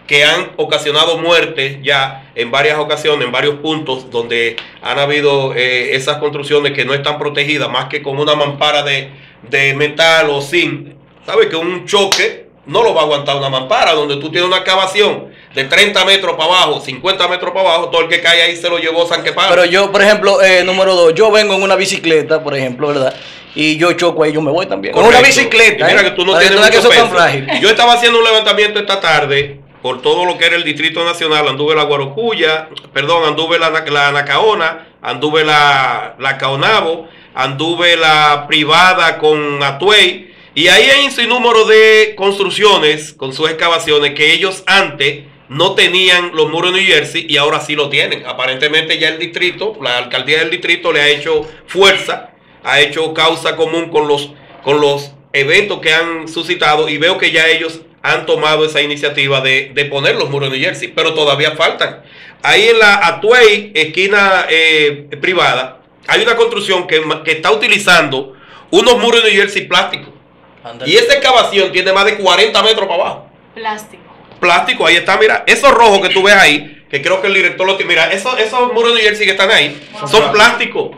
[SPEAKER 1] que han ocasionado muertes ya en varias ocasiones, en varios puntos donde han habido eh, esas construcciones que no están protegidas más que con una mampara de, de metal o zinc. ¿Sabes que un choque no lo va a aguantar una mampara? Donde tú tienes una excavación de 30 metros para abajo, 50 metros para abajo, todo el que cae ahí se lo llevó San Queparo.
[SPEAKER 2] Pero yo, por ejemplo, eh, número dos, yo vengo en una bicicleta, por ejemplo, ¿verdad? Y yo choco ahí, yo me voy también. En una bicicleta.
[SPEAKER 1] Mira
[SPEAKER 2] ¿eh?
[SPEAKER 1] que tú no tienes mucho peso. Yo estaba haciendo un levantamiento esta tarde por todo lo que era el Distrito Nacional. Anduve la Guarocuya, perdón, anduve la, la Nacaona, anduve la, la Caonabo, anduve la privada con Atuey. Y ahí hay un sinnúmero de construcciones con sus excavaciones que ellos antes no tenían los muros de New Jersey y ahora sí lo tienen. Aparentemente ya el distrito, la alcaldía del distrito le ha hecho fuerza, ha hecho causa común con los, con los eventos que han suscitado y veo que ya ellos han tomado esa iniciativa de, de poner los muros de New Jersey, pero todavía faltan. Ahí en la Atuey, esquina eh, privada, hay una construcción que, que está utilizando unos muros de New Jersey plásticos. Y esa excavación tiene más de 40 metros para abajo
[SPEAKER 4] Plástico.
[SPEAKER 1] plástico, ahí está, mira, esos rojos que tú ves ahí, que creo que el director lo tiene, mira, esos, esos muros de New Jersey que están ahí, son plásticos.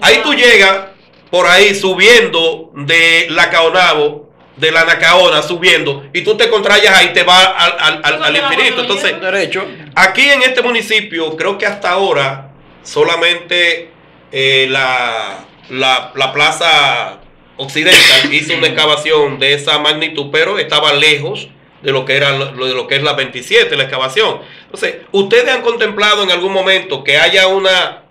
[SPEAKER 1] Ahí tú llegas por ahí subiendo de la Caonabo, de la Nacaona, subiendo, y tú te contrayas ahí, te vas al, al- al- al infinito. Entonces,
[SPEAKER 2] Derecho.
[SPEAKER 1] Aquí en este municipio, creo que hasta ahora solamente eh, la, la, la Plaza Occidental *coughs* hizo una excavación de esa magnitud, pero estaba lejos de lo que era lo de lo que es la 27, la excavación. Entonces, ¿ustedes han contemplado en algún momento que haya una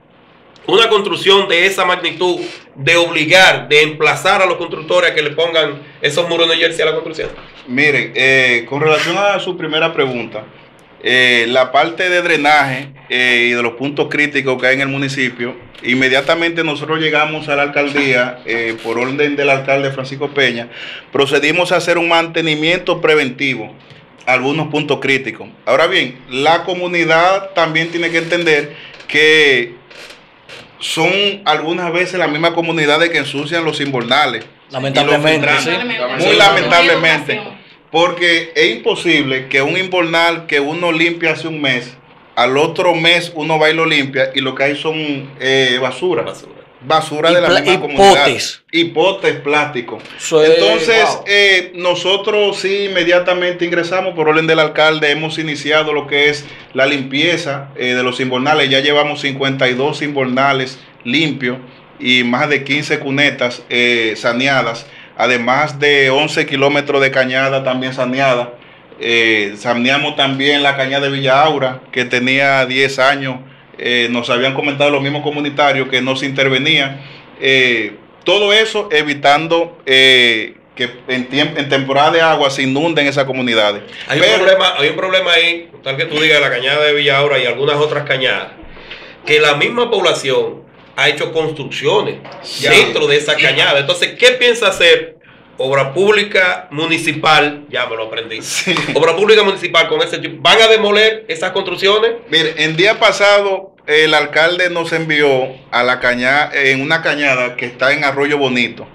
[SPEAKER 1] una construcción de esa magnitud de obligar, de emplazar a los constructores a que le pongan esos muros de jersey a la construcción?
[SPEAKER 3] Miren, eh, con relación a su primera pregunta, eh, la parte de drenaje eh, y de los puntos críticos que hay en el municipio, inmediatamente nosotros llegamos a la alcaldía, por orden del alcalde Francisco Peña, procedimos a hacer un mantenimiento preventivo algunos puntos críticos. Ahora bien, la comunidad también tiene que entender que son algunas veces las mismas comunidades que ensucian los invernales.
[SPEAKER 2] Lamentablemente,
[SPEAKER 3] Y los
[SPEAKER 2] sí.
[SPEAKER 3] Muy lamentablemente. Porque es imposible que un invernal que uno limpia hace un mes, al otro mes uno va y lo limpia y lo que hay son eh, basura.
[SPEAKER 1] Basura.
[SPEAKER 3] Basura
[SPEAKER 2] Y
[SPEAKER 3] de la misma
[SPEAKER 2] y
[SPEAKER 3] comunidad.
[SPEAKER 2] potes.
[SPEAKER 3] Y potes plásticos.
[SPEAKER 2] Es-
[SPEAKER 3] Entonces,
[SPEAKER 2] wow.
[SPEAKER 3] eh, nosotros sí inmediatamente ingresamos por orden del alcalde, hemos iniciado lo que es la limpieza eh, de los invernales. Ya llevamos 52 invernales limpios y más de 15 cunetas eh, saneadas, además de 11 kilómetros de cañada también saneada. Saneamos también la cañada de Villa Aura, que tenía 10 años. Eh, nos habían comentado los mismos comunitarios que no se intervenía. Eh, todo eso evitando eh, que en, en temporada de agua se inunden esas comunidades.
[SPEAKER 1] Hay,
[SPEAKER 3] Pero-
[SPEAKER 1] un problema, hay un problema ahí, tal que tú digas, la cañada de Villaura y algunas otras cañadas, que la misma población ha hecho construcciones
[SPEAKER 3] Ya.
[SPEAKER 1] dentro de esa cañada. Entonces, ¿qué piensa hacer obra pública municipal? Ya me lo aprendí. *laughs*
[SPEAKER 3] Sí.
[SPEAKER 1] Obra pública municipal con ese tipo. ¿Van a demoler esas construcciones?
[SPEAKER 3] Mire, el día pasado el alcalde nos envió a la cañada, en una cañada que está en Arroyo Bonito.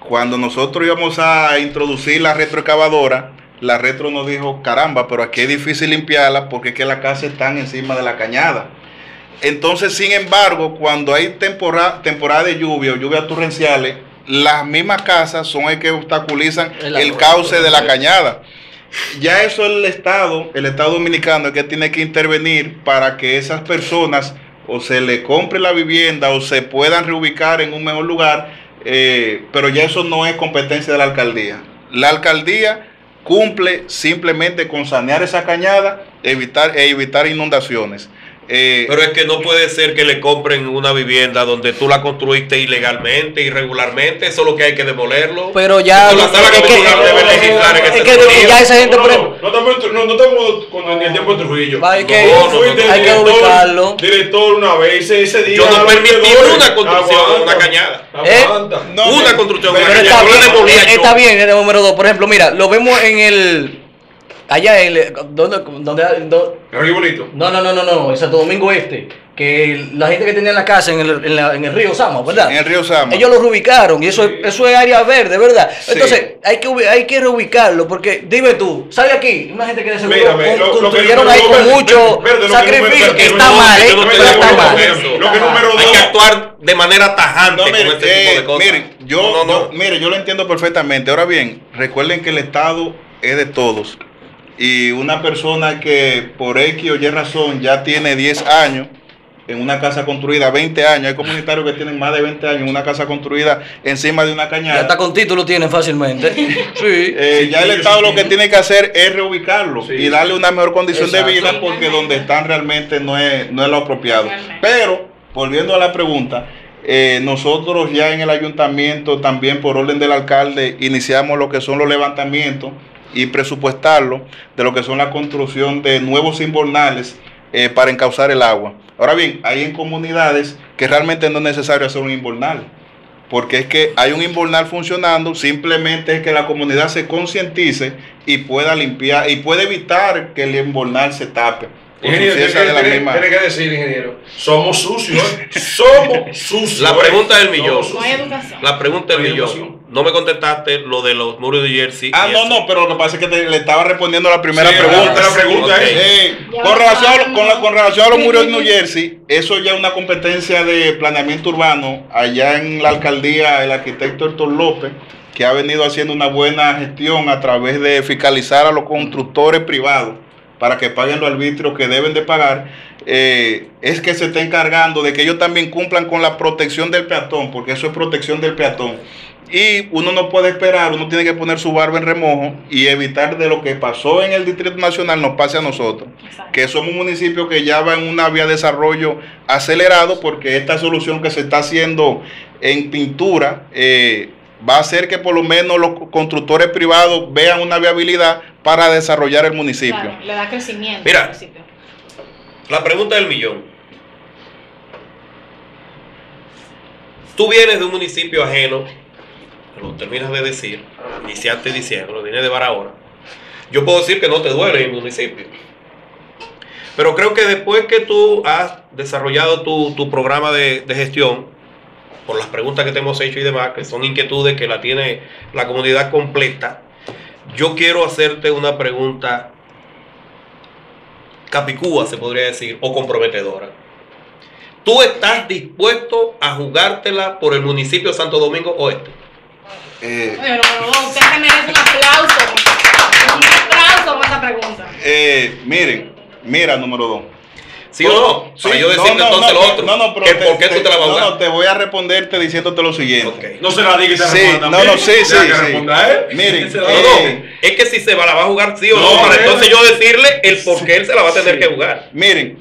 [SPEAKER 3] Cuando nosotros íbamos a introducir la retroexcavadora, la retro nos dijo, caramba, pero aquí es difícil limpiarla porque es que las casas están encima de la cañada. Entonces, sin embargo, cuando hay temporada, temporada de lluvia o lluvias torrenciales, las mismas casas son el que obstaculizan
[SPEAKER 2] El
[SPEAKER 3] cauce de la cañada. Ya eso el Estado, el Estado dominicano, es que tiene que intervenir para que esas personas o se le compre la vivienda o se puedan reubicar en un mejor lugar, eh, pero ya eso no es competencia de la alcaldía. La alcaldía cumple simplemente con sanear esa cañada evitar, e evitar inundaciones. Eh,
[SPEAKER 1] Pero es que no puede ser que le compren una vivienda donde tú la construiste ilegalmente, irregularmente. Eso es lo que hay que demolerlo.
[SPEAKER 2] Pero ya-
[SPEAKER 1] la sala
[SPEAKER 2] es que-
[SPEAKER 1] comunal debe legislar en
[SPEAKER 2] es que ya esa gente,
[SPEAKER 5] No,
[SPEAKER 2] por
[SPEAKER 5] no,
[SPEAKER 2] ejemplo-
[SPEAKER 5] no, estamos, en- no, no estamos con el tiempo de Trujillo.
[SPEAKER 2] Va, hay que-
[SPEAKER 1] hay
[SPEAKER 2] que
[SPEAKER 5] director-
[SPEAKER 2] ubicarlo.
[SPEAKER 5] Director una vez, ese, ese día.
[SPEAKER 1] Yo no permití una construcción en una cañada.
[SPEAKER 2] ¿Eh?
[SPEAKER 1] Una construcción. una cañada.
[SPEAKER 2] está bien,
[SPEAKER 1] demolía
[SPEAKER 2] eh,
[SPEAKER 1] yo.
[SPEAKER 2] está bien el número dos. Por ejemplo, mira, lo vemos en el. Allá en el. ¿Dónde? dónde, dónde-
[SPEAKER 5] Río Bonito.
[SPEAKER 2] no, no, no, no, no, en Santo Domingo Este. Que la gente que tenía la casa en el, en la- en el río Sama, ¿verdad?
[SPEAKER 3] en el río Sama.
[SPEAKER 2] Ellos lo reubicaron y eso, es- eso es área verde, ¿verdad?
[SPEAKER 3] Sí.
[SPEAKER 2] Entonces, hay que, hay que reubicarlo porque, dime tú, sale aquí, una gente que de seguro
[SPEAKER 5] Mírame,
[SPEAKER 2] con-
[SPEAKER 5] lo- lo que
[SPEAKER 2] construyeron ahí con
[SPEAKER 5] verde,
[SPEAKER 2] mucho
[SPEAKER 5] verde,
[SPEAKER 2] sacrificio,
[SPEAKER 5] número-
[SPEAKER 2] está mal, ¿eh? está mal.
[SPEAKER 5] Lo que
[SPEAKER 1] Hay que actuar de manera tajante
[SPEAKER 3] No, mire,
[SPEAKER 1] con este tipo
[SPEAKER 3] eh,
[SPEAKER 1] de cosas.
[SPEAKER 3] mire, yo,
[SPEAKER 1] no, no, no.
[SPEAKER 3] yo- mire, yo lo entiendo perfectamente. Ahora bien, recuerden que el Estado es de todos. Y una persona que por X o Y razón ya tiene 10 años en una casa construida, 20 años, hay comunitarios que tienen más de 20 años en una casa construida encima de una
[SPEAKER 2] Ya
[SPEAKER 3] cañada.
[SPEAKER 2] está con título tienen fácilmente. *laughs* Sí.
[SPEAKER 3] Eh,
[SPEAKER 5] Sí,
[SPEAKER 3] ya el Estado
[SPEAKER 5] sí,
[SPEAKER 3] lo que tiene que hacer es reubicarlo
[SPEAKER 5] Sí.
[SPEAKER 3] y darle una mejor condición
[SPEAKER 2] Exacto.
[SPEAKER 3] de vida porque donde están realmente no es, no es lo apropiado. Pero, volviendo a la pregunta, eh, nosotros ya en el ayuntamiento, también por orden del alcalde, iniciamos lo que son los levantamientos y presupuestarlo de lo que son la construcción de nuevos invernales eh, para encauzar el agua. Ahora bien, hay en comunidades que realmente no es necesario hacer un invernal porque es que hay un invernal funcionando, simplemente es que la comunidad se concientice y pueda limpiar y puede evitar que el invernal se tape.
[SPEAKER 5] Ingeniero, tiene,
[SPEAKER 3] suciedad de la
[SPEAKER 5] tiene-
[SPEAKER 3] misma-
[SPEAKER 5] tiene que decir, ingeniero. Somos sucios. *laughs* Somos sucios.
[SPEAKER 1] La pregunta del millón.
[SPEAKER 4] No hay
[SPEAKER 5] sucios.
[SPEAKER 4] educación.
[SPEAKER 1] La pregunta del millón. No me contestaste lo de los muros de Jersey.
[SPEAKER 3] Ah, no,
[SPEAKER 1] eso.
[SPEAKER 3] no, pero lo que pasa es que te- le estaba respondiendo a la primera
[SPEAKER 5] Sí,
[SPEAKER 3] pregunta.
[SPEAKER 5] la pregunta
[SPEAKER 1] Ok.
[SPEAKER 5] es.
[SPEAKER 3] Eh, con, relación a, con, la- con relación a los muros de New Jersey, eso ya es una competencia de planeamiento urbano allá en la alcaldía, el arquitecto Héctor López, que ha venido haciendo una buena gestión a través de fiscalizar a los constructores privados para que paguen los arbitrios que deben de pagar, eh, es que se está encargando de que ellos también cumplan con la protección del peatón, porque eso es protección del peatón. Y uno no puede esperar, uno tiene que poner su barba en remojo y evitar de lo que pasó en el Distrito Nacional nos pase a nosotros.
[SPEAKER 4] Exacto.
[SPEAKER 3] Que somos un municipio que ya va en una vía de desarrollo acelerado porque esta solución que se está haciendo en pintura eh, va a hacer que por lo menos los constructores privados vean una viabilidad para desarrollar el municipio.
[SPEAKER 4] Claro, le da crecimiento
[SPEAKER 1] Mira.
[SPEAKER 4] al municipio.
[SPEAKER 1] La pregunta del millón. Tú vienes de un municipio ajeno, lo terminas de decir, iniciaste diciendo, vienes de Barahona. Yo puedo decir que no te duele en el municipio. Pero creo que después que tú has desarrollado tu, tu programa de, de gestión, por las preguntas que te hemos hecho y demás, que son inquietudes que la tiene la comunidad completa, yo quiero hacerte una pregunta capicúa, se podría decir, o comprometedora. ¿Tú estás dispuesto a jugártela por el municipio de Santo Domingo Oeste?
[SPEAKER 3] Eh,
[SPEAKER 4] dos, usted se merece un aplauso. Un aplauso por esa pregunta.
[SPEAKER 3] eh, miren, mira, número dos.
[SPEAKER 1] ¿Sí o no?
[SPEAKER 3] Sí,
[SPEAKER 1] Para yo
[SPEAKER 3] no,
[SPEAKER 1] decirte
[SPEAKER 3] no,
[SPEAKER 1] entonces
[SPEAKER 3] no,
[SPEAKER 1] lo otro.
[SPEAKER 3] No, no, pero te-
[SPEAKER 1] ¿Por qué
[SPEAKER 3] te-
[SPEAKER 1] tú te la vas a
[SPEAKER 3] no,
[SPEAKER 1] jugar?
[SPEAKER 3] no, te voy a responderte diciéndote lo siguiente.
[SPEAKER 1] Ok.
[SPEAKER 5] No se la diga y se
[SPEAKER 3] Sí,
[SPEAKER 5] responda
[SPEAKER 3] no,
[SPEAKER 5] también.
[SPEAKER 3] no, sí, sí,
[SPEAKER 5] que
[SPEAKER 3] sí.
[SPEAKER 5] responda él.
[SPEAKER 3] Miren,
[SPEAKER 1] No,
[SPEAKER 3] eh,
[SPEAKER 1] no, es que si se va, la va a jugar sí o no,
[SPEAKER 5] No,
[SPEAKER 1] para
[SPEAKER 5] eh,
[SPEAKER 1] entonces yo decirle el por qué él se la va a tener
[SPEAKER 3] Sí.
[SPEAKER 1] que jugar.
[SPEAKER 3] Miren,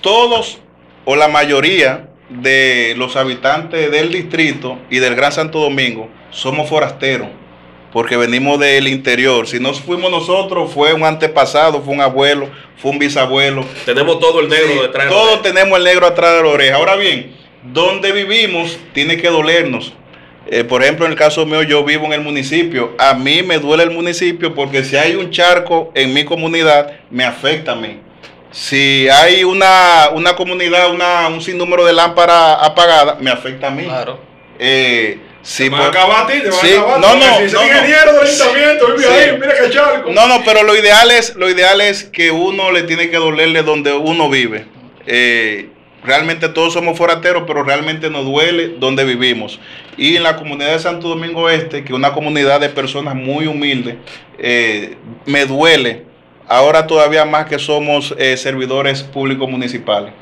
[SPEAKER 3] todos o la mayoría de los habitantes del distrito y del Gran Santo Domingo somos forasteros, porque venimos del interior. Si no fuimos nosotros, fue un antepasado, fue un abuelo, fue un bisabuelo.
[SPEAKER 1] Tenemos todo el negro
[SPEAKER 3] Sí,
[SPEAKER 1] detrás. de
[SPEAKER 3] todos
[SPEAKER 1] él.
[SPEAKER 3] tenemos el negro atrás de la oreja. Ahora bien, donde vivimos tiene que dolernos. Eh, por ejemplo, en el caso mío, yo vivo en el municipio. A mí me duele el municipio porque si hay un charco en mi comunidad, me afecta a mí. Si hay una, una comunidad, una, un sinnúmero de lámparas apagadas, me afecta a mí.
[SPEAKER 2] Claro.
[SPEAKER 3] Eh,
[SPEAKER 5] Te van a
[SPEAKER 3] por-
[SPEAKER 5] acabar a ti, te van
[SPEAKER 3] Sí,
[SPEAKER 5] a acabar.
[SPEAKER 3] no, no,
[SPEAKER 5] si
[SPEAKER 3] no, no.
[SPEAKER 5] ingeniero del ayuntamiento vive
[SPEAKER 3] Sí.
[SPEAKER 5] ahí, mira que charco.
[SPEAKER 3] No, no, pero lo ideal es, lo ideal es que uno le tiene que dolerle donde uno vive. Eh, realmente todos somos forateros, pero realmente nos duele donde vivimos. Y en la comunidad de Santo Domingo Este, que es una comunidad de personas muy humildes, eh, me duele ahora todavía más que somos eh, servidores públicos municipales.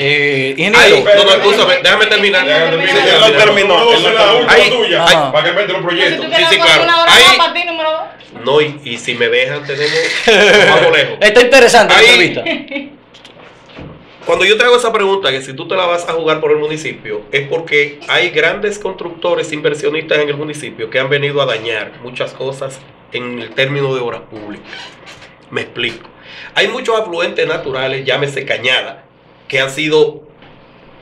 [SPEAKER 2] Eh,
[SPEAKER 1] Ay,
[SPEAKER 2] ingeniero,
[SPEAKER 1] no, no, escúchame, déjame terminar.
[SPEAKER 5] Déjame
[SPEAKER 4] terminar.
[SPEAKER 3] Él terminó, él
[SPEAKER 5] tuya,
[SPEAKER 2] ajá.
[SPEAKER 5] para que mete los
[SPEAKER 4] Si
[SPEAKER 5] proyectos.
[SPEAKER 4] quieres
[SPEAKER 1] sí,
[SPEAKER 4] poner
[SPEAKER 1] claro. Ahí-. No, y, y si me dejan, tenemos. Vamos lejos.
[SPEAKER 2] está interesante la entrevista.
[SPEAKER 1] Cuando yo te hago esa pregunta, que si tú te la vas a jugar por el municipio, es porque hay grandes constructores inversionistas en el municipio que han venido a dañar muchas cosas en el término de obras públicas. Me explico. Hay muchos afluentes naturales, llámese cañada, que han sido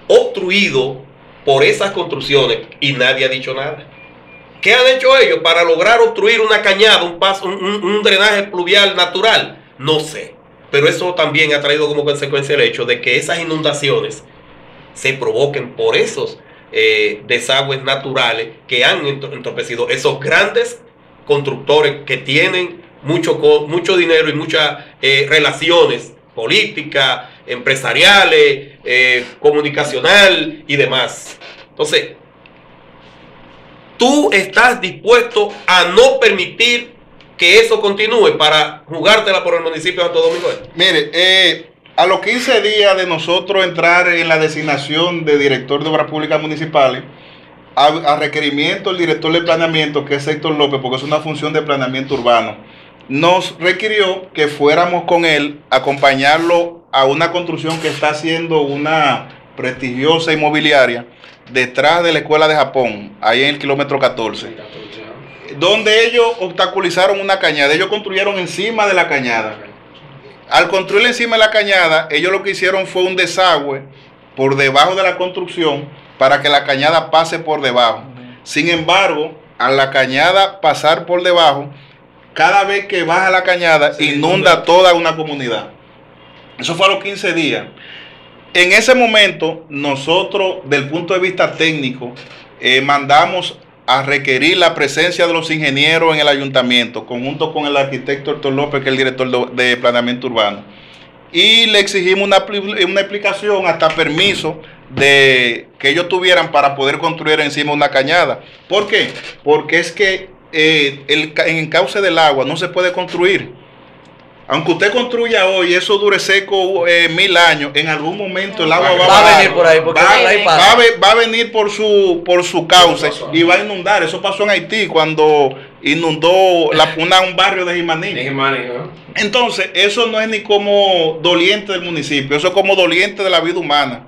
[SPEAKER 1] obstruidos por esas construcciones y nadie ha dicho nada. ¿Qué han hecho ellos para lograr obstruir una cañada, un, paso, un, drenaje pluvial natural? No sé. Pero eso también ha traído como consecuencia el hecho de que esas inundaciones se provoquen por esos eh, desagües naturales que han ento- entorpecido esos grandes constructores que tienen mucho, mucho dinero y muchas eh, relaciones políticas, empresariales, eh, comunicacional y demás. Entonces, tú estás dispuesto a no permitir que eso continúe para jugártela por el municipio de Santo Domingo?
[SPEAKER 3] Mire, eh, a los 15 días de nosotros entrar en la designación de director de obras públicas municipales, a, a requerimiento del director de planeamiento, que es Héctor López, porque es una función de planeamiento urbano, nos requirió que fuéramos con él a acompañarlo a una construcción que está haciendo una prestigiosa inmobiliaria detrás de la escuela de Japón, ahí en el kilómetro 14 donde ellos obstaculizaron una cañada. Ellos construyeron encima de la cañada. Al construir encima de la cañada, ellos lo que hicieron fue un desagüe por debajo de la construcción para que la cañada pase por debajo. Sin embargo, a la cañada pasar por debajo, cada vez que baja la cañada, inunda toda una comunidad. Eso fue a los 15 días. En ese momento, nosotros, del punto de vista técnico, eh, mandamos a requerir la presencia de los ingenieros en el ayuntamiento, conjunto con el arquitecto Héctor López, que es el director de, planeamiento urbano. Y le exigimos una, una explicación, hasta permiso, de que ellos tuvieran para poder construir encima una cañada. ¿Por qué? Porque es que eh, el, en el cauce del agua no se puede construir. Aunque usted construya hoy, eso dure seco eh, mil años, en algún momento el agua va,
[SPEAKER 2] Va a
[SPEAKER 3] bajar.
[SPEAKER 2] venir por ahí, porque
[SPEAKER 3] Va-
[SPEAKER 2] ahí
[SPEAKER 3] va, va a venir por su por su cauce y va a inundar. Eso pasó en Haití cuando inundó la, una- un barrio de Jimaní. Entonces, eso no es ni como doliente del municipio, eso es como doliente de la vida humana.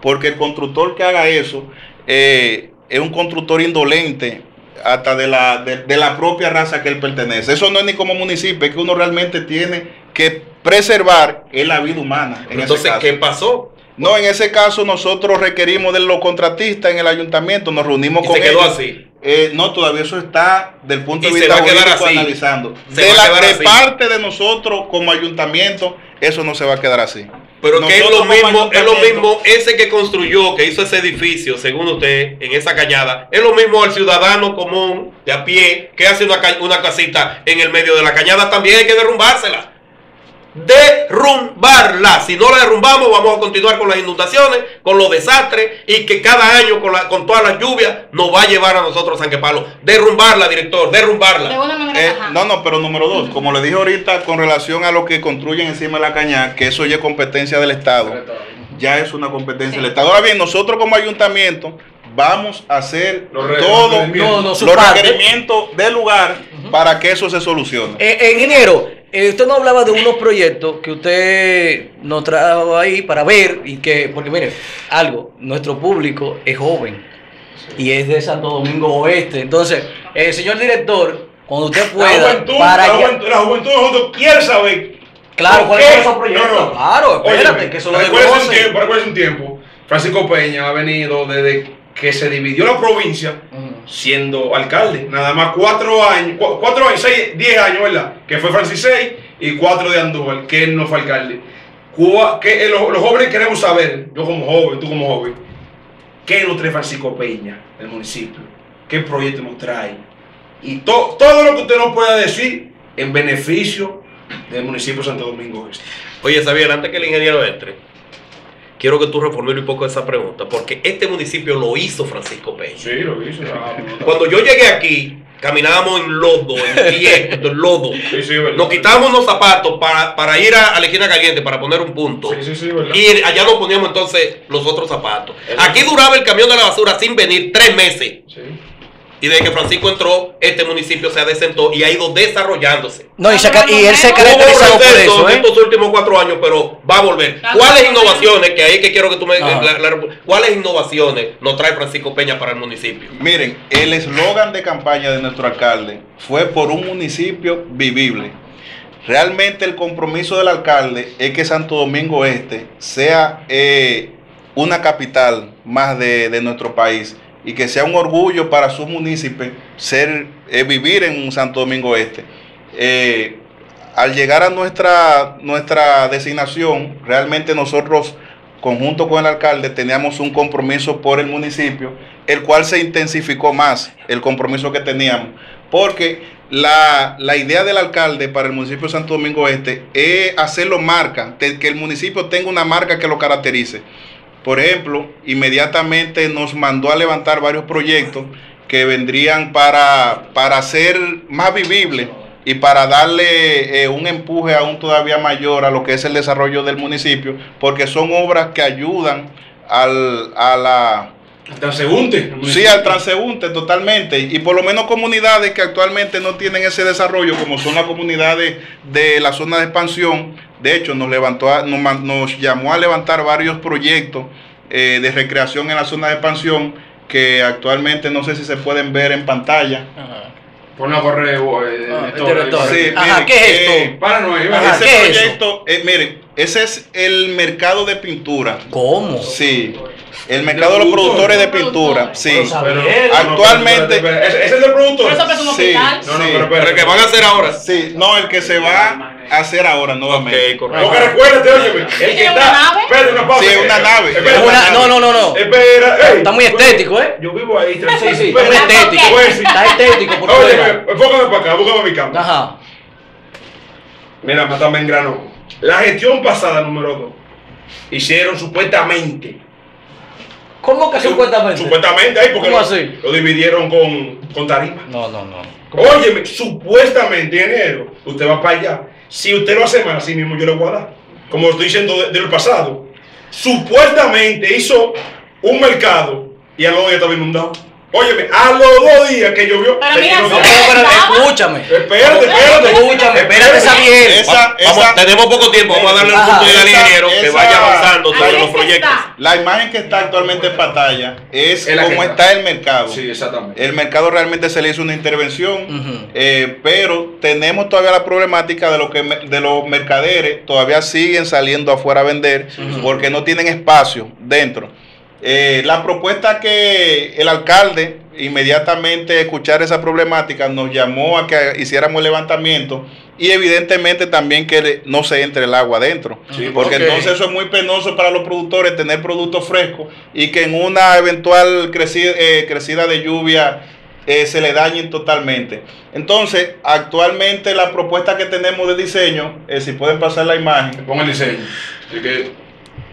[SPEAKER 3] Porque el constructor que haga eso eh, es un constructor indolente hasta de la, de, de la propia raza que él pertenece. Eso no es ni como municipio, es que uno realmente tiene que preservar es la vida humana. En ese
[SPEAKER 1] Entonces,
[SPEAKER 3] caso.
[SPEAKER 1] ¿qué pasó?
[SPEAKER 3] No, en ese caso nosotros requerimos de los contratistas en el ayuntamiento, nos reunimos
[SPEAKER 1] Y
[SPEAKER 3] con
[SPEAKER 1] se quedó
[SPEAKER 3] ellos.
[SPEAKER 1] así.
[SPEAKER 3] Eh, no, todavía eso está del punto de vista jurídico analizando.
[SPEAKER 1] Se
[SPEAKER 3] de la- de parte de nosotros como ayuntamiento, eso no se va a quedar así.
[SPEAKER 1] Pero que es lo mismo, es lo mismo ese que construyó, que hizo ese edificio, según usted, en esa cañada, es lo mismo al ciudadano común de a pie que hace una, una casita en el medio de la cañada, también hay que derrumbársela. Derrumbarla. Si no la derrumbamos, vamos a continuar con las inundaciones, con los desastres y que cada año con, la, con todas las lluvias nos va a llevar a nosotros a San Palo. Derrumbarla, director,
[SPEAKER 4] De
[SPEAKER 1] derrumbarla.
[SPEAKER 4] una manera
[SPEAKER 3] Eh, no, no, pero número dos, como le dije ahorita, con relación a lo que construyen encima de la cañada, que eso ya es competencia del Estado, ya es una competencia del Estado. Ahora bien, nosotros como ayuntamiento vamos a hacer
[SPEAKER 5] Los
[SPEAKER 3] todos
[SPEAKER 5] los requerimientos
[SPEAKER 3] del lugar para que eso se solucione.
[SPEAKER 2] Eh, eh, ingeniero, eh, usted nos hablaba de unos proyectos que usted nos trajo ahí para ver y que, porque mire, algo, nuestro público es joven y es de Santo Domingo Oeste. Entonces, eh, señor director, cuando usted
[SPEAKER 5] La
[SPEAKER 2] pueda,
[SPEAKER 5] juventud,
[SPEAKER 2] para
[SPEAKER 5] la juventud, la juventud nosotros quiere saber.
[SPEAKER 2] Claro,
[SPEAKER 5] ¿por
[SPEAKER 2] ¿cuáles son esos proyectos?
[SPEAKER 5] No, no.
[SPEAKER 2] Claro, espérate, que eso lo
[SPEAKER 5] un tiempo, un tiempo. Francisco Peña ha venido desde que se dividió la provincia siendo alcalde. Nada más cuatro años, cu- cuatro años, seis, diez años, ¿verdad? Que fue Francis seis y cuatro de Andújar, que él no fue alcalde. Cua- que, eh, los, los jóvenes queremos saber, yo como joven, tú como joven, ¿qué nos trae Francisco Peña del municipio? ¿Qué proyecto nos trae? Y to- todo lo que usted nos pueda decir en beneficio del municipio de Santo Domingo Este.
[SPEAKER 1] Oye, Xavier, antes que el ingeniero entre, quiero que tú reformules un poco esa pregunta, porque este municipio lo hizo Francisco Peña.
[SPEAKER 5] Sí, lo hizo.
[SPEAKER 1] Cuando yo llegué aquí, caminábamos en lodo, en *laughs* pie, en lodo.
[SPEAKER 5] Sí, sí, verdad.
[SPEAKER 1] Nos quitábamos unos zapatos para, para ir a, a la esquina caliente, para poner un punto.
[SPEAKER 5] Sí, sí, sí, verdad.
[SPEAKER 1] Y allá nos poníamos entonces los otros zapatos. Aquí duraba el camión de la basura sin venir tres meses. Y desde que Francisco entró, este municipio se ha desentó y ha ido desarrollándose.
[SPEAKER 2] No, y, se y él se
[SPEAKER 1] un
[SPEAKER 2] por eso,
[SPEAKER 1] en
[SPEAKER 2] ¿eh?
[SPEAKER 1] estos últimos cuatro años, pero va a volver. ¿Cuáles innovaciones, que ahí es que quiero que tú me... La- la- ¿Cuáles innovaciones nos trae Francisco Peña para el municipio?
[SPEAKER 3] Miren, el eslogan de campaña de nuestro alcalde fue por un municipio vivible. Realmente el compromiso del alcalde es que Santo Domingo Este sea eh, una capital más de, de nuestro país y que sea un orgullo para sus municipios ser, eh, vivir en Santo Domingo Este. Eh, al llegar a nuestra, nuestra designación, realmente nosotros, conjunto con el alcalde, teníamos un compromiso por el municipio, el cual se intensificó más, el compromiso que teníamos, porque la, la idea del alcalde para el municipio de Santo Domingo Este es hacerlo marca, que el municipio tenga una marca que lo caracterice. Por ejemplo, inmediatamente nos mandó a levantar varios proyectos que vendrían para, para hacer más vivible y para darle eh, un empuje aún todavía mayor a lo que es el desarrollo del municipio, porque son obras que ayudan al, a la,
[SPEAKER 5] El transeúnte.
[SPEAKER 3] Sí, al transeúnte totalmente. Y por lo menos comunidades que actualmente no tienen ese desarrollo, como son las comunidades de la zona de expansión. De hecho, nos, levantó a- nos, llamó a levantar varios proyectos eh, de recreación en la zona de expansión que actualmente no sé si se pueden ver en pantalla.
[SPEAKER 2] Ajá.
[SPEAKER 5] Ponlo a correr, eh,
[SPEAKER 2] Ah,
[SPEAKER 5] director,
[SPEAKER 2] el director.
[SPEAKER 5] ahí,
[SPEAKER 3] Sí,
[SPEAKER 5] para-
[SPEAKER 2] Ajá,
[SPEAKER 3] miren,
[SPEAKER 2] ¿qué es
[SPEAKER 3] eh,
[SPEAKER 2] esto?
[SPEAKER 5] Para no,
[SPEAKER 2] Ajá,
[SPEAKER 3] ese
[SPEAKER 2] ¿qué es
[SPEAKER 3] proyecto, eh, miren, ese es el mercado de pintura.
[SPEAKER 2] ¿Cómo?
[SPEAKER 3] Sí, el mercado de los productores de pintura. Sí.
[SPEAKER 2] Pero
[SPEAKER 5] Pero- no, no,
[SPEAKER 3] Actualmente-
[SPEAKER 5] ¿Ese es el productor?
[SPEAKER 4] Por eso que es un
[SPEAKER 3] Sí.
[SPEAKER 4] hospital.
[SPEAKER 5] No, no,
[SPEAKER 3] Sí.
[SPEAKER 5] pero
[SPEAKER 1] Pero
[SPEAKER 5] espérate.
[SPEAKER 1] que van a hacer ahora.
[SPEAKER 3] Sí, no, el que se va hacer ahora nuevamente.
[SPEAKER 1] Ok, correcto.
[SPEAKER 5] Porque recuérdate, óyeme, el que
[SPEAKER 4] ¿Tiene
[SPEAKER 5] está.
[SPEAKER 4] una nave?
[SPEAKER 5] Espérate, una pausa.
[SPEAKER 3] Sí, una nave.
[SPEAKER 5] Espera,
[SPEAKER 3] Es
[SPEAKER 2] Una- no, no, no, no.
[SPEAKER 5] Espera, ey,
[SPEAKER 2] Está muy estético, ¿eh?
[SPEAKER 5] Yo vivo ahí, tranquilo.
[SPEAKER 2] Sí, sí,
[SPEAKER 5] Espera,
[SPEAKER 2] está muy estético. Está estético por fuera.
[SPEAKER 5] enfócame para acá, búscame mi cámara.
[SPEAKER 2] Ajá.
[SPEAKER 5] Mira, mátame en grano. La gestión pasada, número dos, hicieron supuestamente.
[SPEAKER 2] ¿Cómo que supuestamente?
[SPEAKER 5] Supuestamente ahí, porque
[SPEAKER 2] ¿Cómo
[SPEAKER 5] lo,
[SPEAKER 2] así?
[SPEAKER 5] lo dividieron con, con tarifa.
[SPEAKER 2] No, no, no.
[SPEAKER 5] Óyeme, supuestamente enero, usted va para allá. Si usted lo hace mal, así mismo yo le voy a dar. Como estoy diciendo de- del pasado. Supuestamente hizo un mercado y a los dos días estaba inundado. Óyeme, a los dos días que llovió.
[SPEAKER 4] Pero mira,
[SPEAKER 2] No, pero, escúchame.
[SPEAKER 5] Espérate, espérate.
[SPEAKER 2] Escúchame, espérate.
[SPEAKER 3] Esa,
[SPEAKER 1] vamos,
[SPEAKER 3] esa-
[SPEAKER 1] tenemos poco tiempo, vamos a darle
[SPEAKER 2] Ajá,
[SPEAKER 1] oportunidad al
[SPEAKER 3] esa-
[SPEAKER 1] ingeniero que vaya avanzando sobre los proyectos.
[SPEAKER 4] está.
[SPEAKER 3] La imagen que está actualmente en pantalla es cómo
[SPEAKER 5] está.
[SPEAKER 3] está el mercado.
[SPEAKER 5] Sí, exactamente.
[SPEAKER 3] El mercado realmente se le hizo una intervención, eh, pero tenemos todavía la problemática de, lo que, de los mercaderes, todavía siguen saliendo afuera a vender porque no tienen espacio dentro. Eh, la propuesta que el alcalde inmediatamente escuchar esa problemática nos llamó a que hiciéramos el levantamiento y evidentemente también que no se entre el agua adentro.
[SPEAKER 5] Sí,
[SPEAKER 3] porque entonces eso es muy penoso para los productores tener productos frescos y que en una eventual crecida, eh, crecida de lluvia eh, se le dañen totalmente. Entonces, actualmente la propuesta que tenemos de diseño, eh, si pueden pasar la imagen,
[SPEAKER 5] Pon el diseño. Que,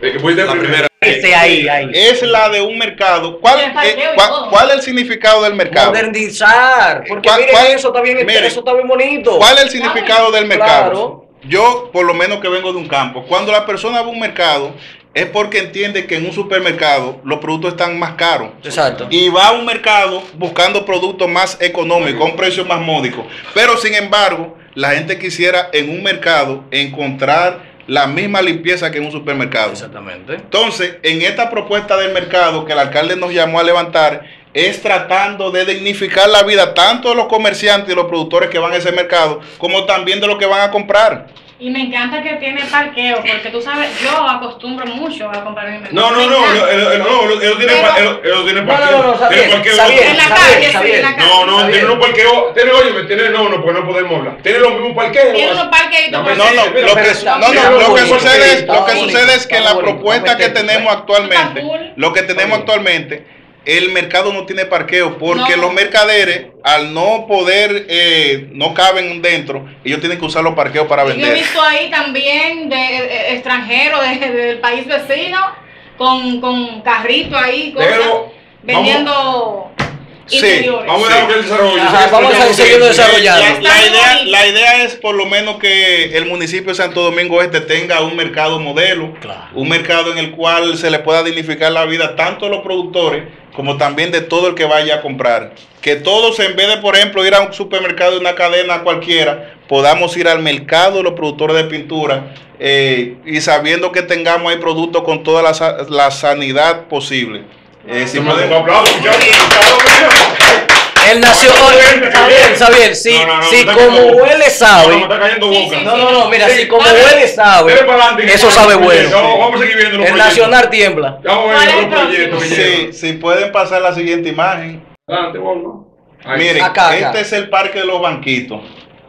[SPEAKER 5] el que pusiste
[SPEAKER 1] La
[SPEAKER 5] primero.
[SPEAKER 1] primera.
[SPEAKER 2] Ese ahí, ahí.
[SPEAKER 3] es la de un mercado. ¿Cuál,
[SPEAKER 4] Tiene parqueo
[SPEAKER 3] eh, cuál- es el significado del mercado?
[SPEAKER 2] Modernizar. Porque
[SPEAKER 3] ¿Cuál-
[SPEAKER 2] miren
[SPEAKER 3] cuál-
[SPEAKER 2] eso, está bien, eso está bien bonito.
[SPEAKER 3] ¿Cuál es el significado del mercado?
[SPEAKER 2] Claro.
[SPEAKER 3] Yo, por lo menos que vengo de un campo, cuando la persona va a un mercado, es porque entiende que en un supermercado los productos están más caros.
[SPEAKER 2] Exacto.
[SPEAKER 3] Y va a un mercado buscando productos más económicos, a un precio más módico. Pero sin embargo, la gente quisiera en un mercado encontrar la misma limpieza que en un supermercado.
[SPEAKER 2] Exactamente.
[SPEAKER 3] Entonces, en esta propuesta del mercado que el alcalde nos llamó a levantar, es tratando de dignificar la vida tanto de los comerciantes y los productores que van a ese mercado, como también de los que van a comprar.
[SPEAKER 4] Y me encanta que tiene parqueo, porque tú sabes, yo acostumbro mucho a comprar en el
[SPEAKER 5] No,
[SPEAKER 4] mercado.
[SPEAKER 5] no, no,
[SPEAKER 4] encanta.
[SPEAKER 5] él, él- él- no, él- él tiene,
[SPEAKER 4] Pero-
[SPEAKER 5] pa- él- él tiene
[SPEAKER 2] No,
[SPEAKER 5] parqueo.
[SPEAKER 2] no, no, está
[SPEAKER 5] Tiene parqueo.
[SPEAKER 4] En la calle.
[SPEAKER 5] No, no, tiene un parqueo. Tiene, oye, tiene, no, no, porque no podemos hablar. Tiene los mismos parqueos.
[SPEAKER 4] Tiene unos parqueitos.
[SPEAKER 5] No,
[SPEAKER 3] No, no, lo que, no, no, lo que sucede es, lo que sucede es que la propuesta que tenemos actualmente, lo que tenemos actualmente, el mercado no tiene parqueo porque
[SPEAKER 4] No.
[SPEAKER 3] los mercaderes, al no poder, eh, no caben dentro, ellos tienen que usar los parqueos para
[SPEAKER 4] Yo he
[SPEAKER 3] vender.
[SPEAKER 4] visto ahí también de eh, extranjeros de- del país vecino con, con carrito ahí, cosas,
[SPEAKER 5] Pero,
[SPEAKER 4] vendiendo
[SPEAKER 3] Sí.
[SPEAKER 5] Vamos a ver que el desarrollo.
[SPEAKER 2] Ajá, vamos a
[SPEAKER 5] desarrollando.
[SPEAKER 2] seguirlo desarrollando.
[SPEAKER 3] La, idea, la idea es por lo menos que el municipio de Santo Domingo Este tenga un mercado modelo,
[SPEAKER 2] Claro.
[SPEAKER 3] un mercado en el cual se le pueda dignificar la vida tanto a los productores como también de todo el que vaya a comprar. Que todos, en vez de, por ejemplo, ir a un supermercado de una cadena cualquiera, podamos ir al mercado de los productores de pintura eh, y sabiendo que tengamos ahí productos con toda la, la sanidad posible. Eh, si
[SPEAKER 5] me
[SPEAKER 3] pueden-
[SPEAKER 5] un aplauso.
[SPEAKER 2] Él nació. Sabiel, Sabiel, si,
[SPEAKER 5] No, no, no,
[SPEAKER 2] si como
[SPEAKER 5] cayendo-
[SPEAKER 2] huele
[SPEAKER 5] No,
[SPEAKER 2] sabe. No, no, no, mira,
[SPEAKER 5] Sí,
[SPEAKER 2] si como huele sabe. Eso sabe bueno. El. Nacional tiembla.
[SPEAKER 3] Si, pueden pasar la siguiente imagen. Miren,
[SPEAKER 2] Acá, acá.
[SPEAKER 3] este es el parque de los banquitos.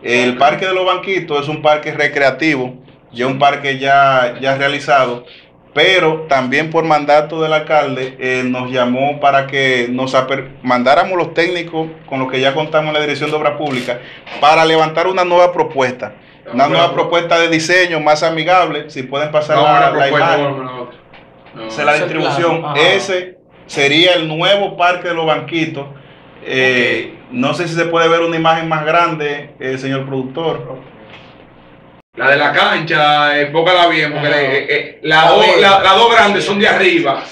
[SPEAKER 3] El parque de los banquitos es un parque recreativo, ya un parque ya, ya realizado, pero también por mandato del alcalde eh, nos llamó para que nos mandáramos los técnicos con los que ya contamos en la Dirección de Obras Públicas para levantar una nueva propuesta, una nueva propuesta de diseño más amigable. Si pueden pasar
[SPEAKER 5] a
[SPEAKER 3] la,
[SPEAKER 5] la
[SPEAKER 3] imagen.
[SPEAKER 5] No.
[SPEAKER 3] Esa es la distribución. Ese sería el nuevo parque de los banquitos. Eh, No sé si se puede ver una imagen más grande, eh, señor productor.
[SPEAKER 5] La de la cancha, enfócala bien, porque eh, eh, la
[SPEAKER 2] A
[SPEAKER 5] dos- la- las dos grandes son de arriba.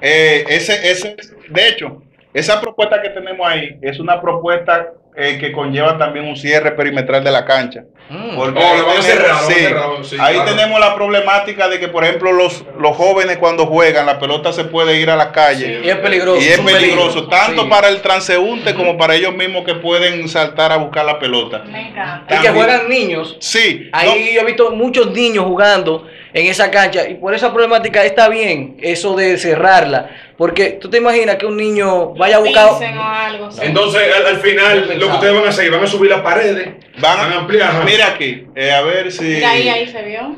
[SPEAKER 3] Eh, ese, ese, de hecho, esa propuesta que tenemos ahí es una propuesta eh, que conlleva también un cierre perimetral de la cancha.
[SPEAKER 2] Mm.
[SPEAKER 3] Porque
[SPEAKER 5] Oh,
[SPEAKER 3] ahí tenemos-
[SPEAKER 5] cerrar, lo van a
[SPEAKER 3] sí,
[SPEAKER 5] cerrar, sí,
[SPEAKER 3] ahí
[SPEAKER 5] claro.
[SPEAKER 3] tenemos la problemática de que, por ejemplo, los, los jóvenes cuando juegan, la pelota se puede ir a la calle.
[SPEAKER 2] Y es peligroso.
[SPEAKER 3] Y es peligroso,
[SPEAKER 2] peligro.
[SPEAKER 3] tanto
[SPEAKER 2] Sí.
[SPEAKER 3] para el transeúnte como para ellos mismos que pueden saltar a buscar la pelota.
[SPEAKER 4] Me encanta.
[SPEAKER 2] Y que juegan niños.
[SPEAKER 3] Sí,
[SPEAKER 2] Ahí yo he visto muchos niños jugando en esa cancha y por esa problemática está bien eso de cerrarla. Porque tú te imaginas que un niño vaya a buscar...
[SPEAKER 4] Algo. sí.
[SPEAKER 5] Entonces, al, al final, lo que ustedes van a hacer, van a subir las paredes,
[SPEAKER 3] van,
[SPEAKER 5] van a ampliar.
[SPEAKER 3] Mira aquí, eh, a ver si.
[SPEAKER 4] Mira ahí, ahí se vio.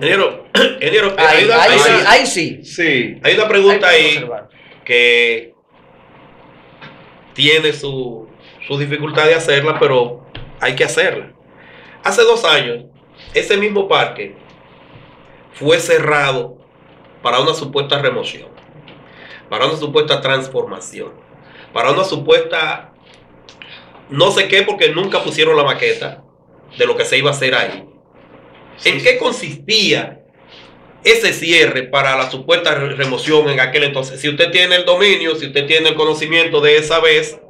[SPEAKER 1] Ingeniero, *clears throat* hay
[SPEAKER 2] Ahí,
[SPEAKER 1] una,
[SPEAKER 2] ahí
[SPEAKER 1] hay
[SPEAKER 2] sí,
[SPEAKER 1] una-
[SPEAKER 2] ahí sí.
[SPEAKER 3] Sí.
[SPEAKER 1] hay una pregunta
[SPEAKER 2] Ahí
[SPEAKER 1] ahí
[SPEAKER 2] observar.
[SPEAKER 1] que tiene su, su dificultad de hacerla, pero hay que hacerla. Hace dos años, ese mismo parque fue cerrado para una supuesta remoción, para una supuesta transformación, para una supuesta no sé qué, porque nunca pusieron la maqueta de lo que se iba a hacer ahí. ¿En qué consistía ese cierre para la supuesta re- remoción en aquel entonces? Si usted tiene el dominio, si usted tiene el conocimiento de esa vez,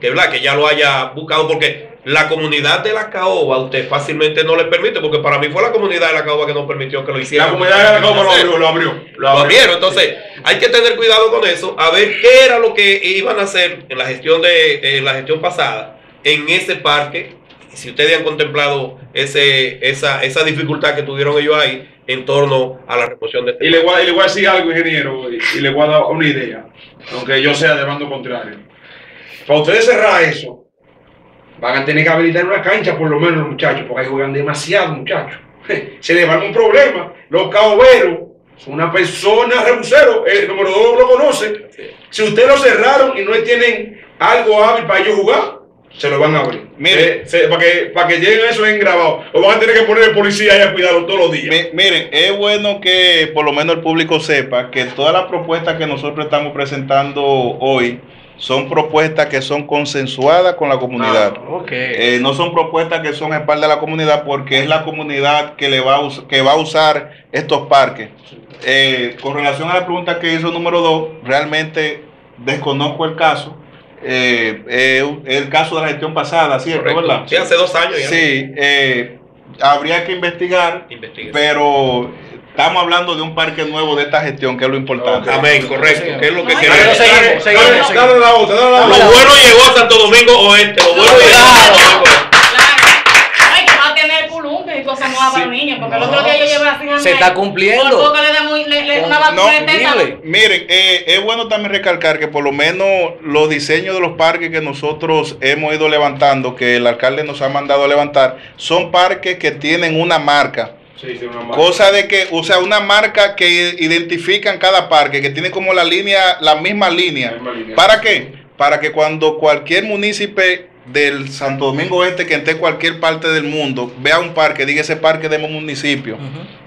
[SPEAKER 1] que, ¿verdad? que ya lo haya buscado, porque la comunidad de la caoba usted fácilmente no le permite, porque para mí fue la comunidad de la caoba que no permitió que lo hiciera.
[SPEAKER 5] La comunidad de la Copa lo abrió, lo abrió.
[SPEAKER 1] Lo abrieron, entonces hay que tener cuidado con eso, a ver qué era lo que iban a hacer en la gestión de en la gestión pasada en ese parque. Si ustedes han contemplado ese, esa, esa dificultad que tuvieron ellos ahí, en torno a la remoción de este
[SPEAKER 5] Y le, voy y le voy a decir algo, ingeniero, y, y le voy a dar una idea, aunque yo sea de bando contrario. Para ustedes cerrar eso, van a tener que habilitar una cancha por lo menos los muchachos, porque ahí juegan demasiado muchachos. *laughs* Se les va un problema. Los caoberos son una persona rebusero, el número dos lo conoce. Si ustedes lo cerraron y no tienen algo hábil para ellos jugar, se lo van a abrir.
[SPEAKER 3] Mire.
[SPEAKER 5] Se- se- para, que, para que lleguen eso en grabado. O van a tener que poner el policía ahí a cuidarlo todos los días.
[SPEAKER 3] Mi- miren, es bueno que por lo menos el público sepa que todas las propuestas que nosotros estamos presentando hoy son propuestas que son consensuadas con la comunidad.
[SPEAKER 5] Ah.
[SPEAKER 3] Eh, no son propuestas que son espalda de la comunidad porque es la comunidad que le va a, que va a usar estos parques. Eh, con relación a la pregunta que hizo número dos, realmente desconozco el caso. Eh, eh, el caso de la gestión pasada, ¿cierto?
[SPEAKER 1] Correcto.
[SPEAKER 3] ¿Verdad?
[SPEAKER 1] Sí, hace dos años ya.
[SPEAKER 3] Sí, eh, habría que investigar,
[SPEAKER 1] Investiga.
[SPEAKER 3] pero estamos hablando de un parque nuevo de esta gestión, que es lo importante.
[SPEAKER 1] Amén, correcto. ¿Qué es lo que queremos?
[SPEAKER 2] Pero seguimos, seguimos,
[SPEAKER 5] dale,
[SPEAKER 2] seguimos.
[SPEAKER 5] dale la otra, dale la
[SPEAKER 1] Lo bueno llegó a Santo Domingo Oeste. Lo bueno
[SPEAKER 4] No,
[SPEAKER 1] llegó a Santo. Domingo Oeste.
[SPEAKER 4] Claro. Ay, que va a tener columpio y cosas nuevas para los niños, porque el otro día yo llevé así a
[SPEAKER 2] Se está cumpliendo.
[SPEAKER 4] Por poco le da muy, le, le, una
[SPEAKER 3] No,
[SPEAKER 4] vacuna de tétano.
[SPEAKER 2] dile.
[SPEAKER 3] Miren, eh, es bueno también recalcar que por lo menos los diseños de los parques que nosotros hemos ido levantando, que el alcalde nos ha mandado a levantar, son parques que tienen una marca.
[SPEAKER 5] Sí, sí, una marca.
[SPEAKER 3] Cosa de que, o sea, una marca que identifican cada parque, que tiene como la línea, la misma línea.
[SPEAKER 5] La misma línea.
[SPEAKER 3] ¿Para qué? Para que cuando cualquier municipio del Santo Domingo Este que esté en cualquier parte del mundo vea un parque, diga ese parque de mi municipio.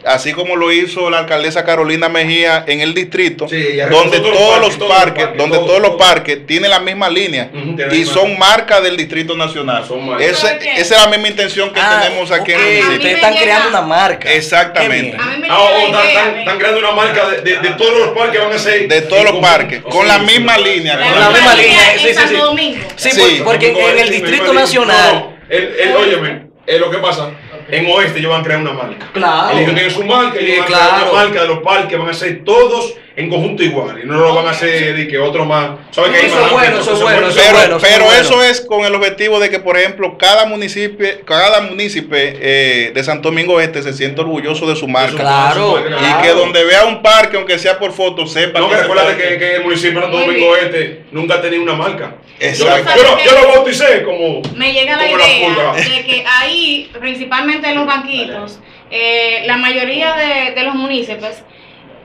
[SPEAKER 3] Así como lo hizo la alcaldesa Carolina Mejía en el distrito,
[SPEAKER 5] Sí,
[SPEAKER 3] donde todos los
[SPEAKER 5] todos los
[SPEAKER 3] parques,
[SPEAKER 5] parques,
[SPEAKER 3] donde
[SPEAKER 5] todos,
[SPEAKER 3] todos los
[SPEAKER 5] todos.
[SPEAKER 3] parques tienen la misma línea y son marcas del Distrito Nacional. Ese- esa es la misma intención que
[SPEAKER 2] Ah,
[SPEAKER 3] tenemos aquí en el municipio.
[SPEAKER 2] Ustedes están creando una marca.
[SPEAKER 3] Exactamente.
[SPEAKER 5] Ah, están,
[SPEAKER 4] idea,
[SPEAKER 5] están-
[SPEAKER 4] ¿eh?
[SPEAKER 5] están creando una marca de, de- de todos los parques van a ser
[SPEAKER 3] De todos los parques, con la misma línea, con
[SPEAKER 2] la
[SPEAKER 4] misma línea
[SPEAKER 2] sí, sí,
[SPEAKER 4] Santo
[SPEAKER 2] sí.
[SPEAKER 4] Domingo.
[SPEAKER 2] Sí,
[SPEAKER 3] Sí.
[SPEAKER 2] por- porque en, en el Distrito Nacional.
[SPEAKER 5] no, el, el, óyeme, lo que pasa. En Oeste ellos van a crear una marca.
[SPEAKER 2] Claro.
[SPEAKER 5] Ellos tienen su marca, ellos
[SPEAKER 2] Sí,
[SPEAKER 5] van a crear
[SPEAKER 2] claro.
[SPEAKER 5] una marca de los parques, van a ser todos en conjunto igual. Y no lo van a hacer de que otro más. ¿Sabes qué?
[SPEAKER 2] Eso es bueno, eso es bueno,
[SPEAKER 3] Pero, pero eso es con el objetivo de que, por ejemplo, cada municipio, cada municipio eh, de Santo Domingo Este se sienta orgulloso de su marca.
[SPEAKER 2] Claro,
[SPEAKER 3] Y
[SPEAKER 2] claro.
[SPEAKER 3] que donde vea un parque, aunque sea por foto, sepa
[SPEAKER 5] No, que recuérdate que, que el municipio de Santo Domingo. Este nunca ha tenido una marca. Yo,
[SPEAKER 3] Exacto.
[SPEAKER 5] yo lo, yo lo bauticé como.
[SPEAKER 4] Me llega la
[SPEAKER 5] como la
[SPEAKER 4] idea
[SPEAKER 5] pulga.
[SPEAKER 4] de que ahí, principalmente en los banquitos, eh, la mayoría de, de los municipios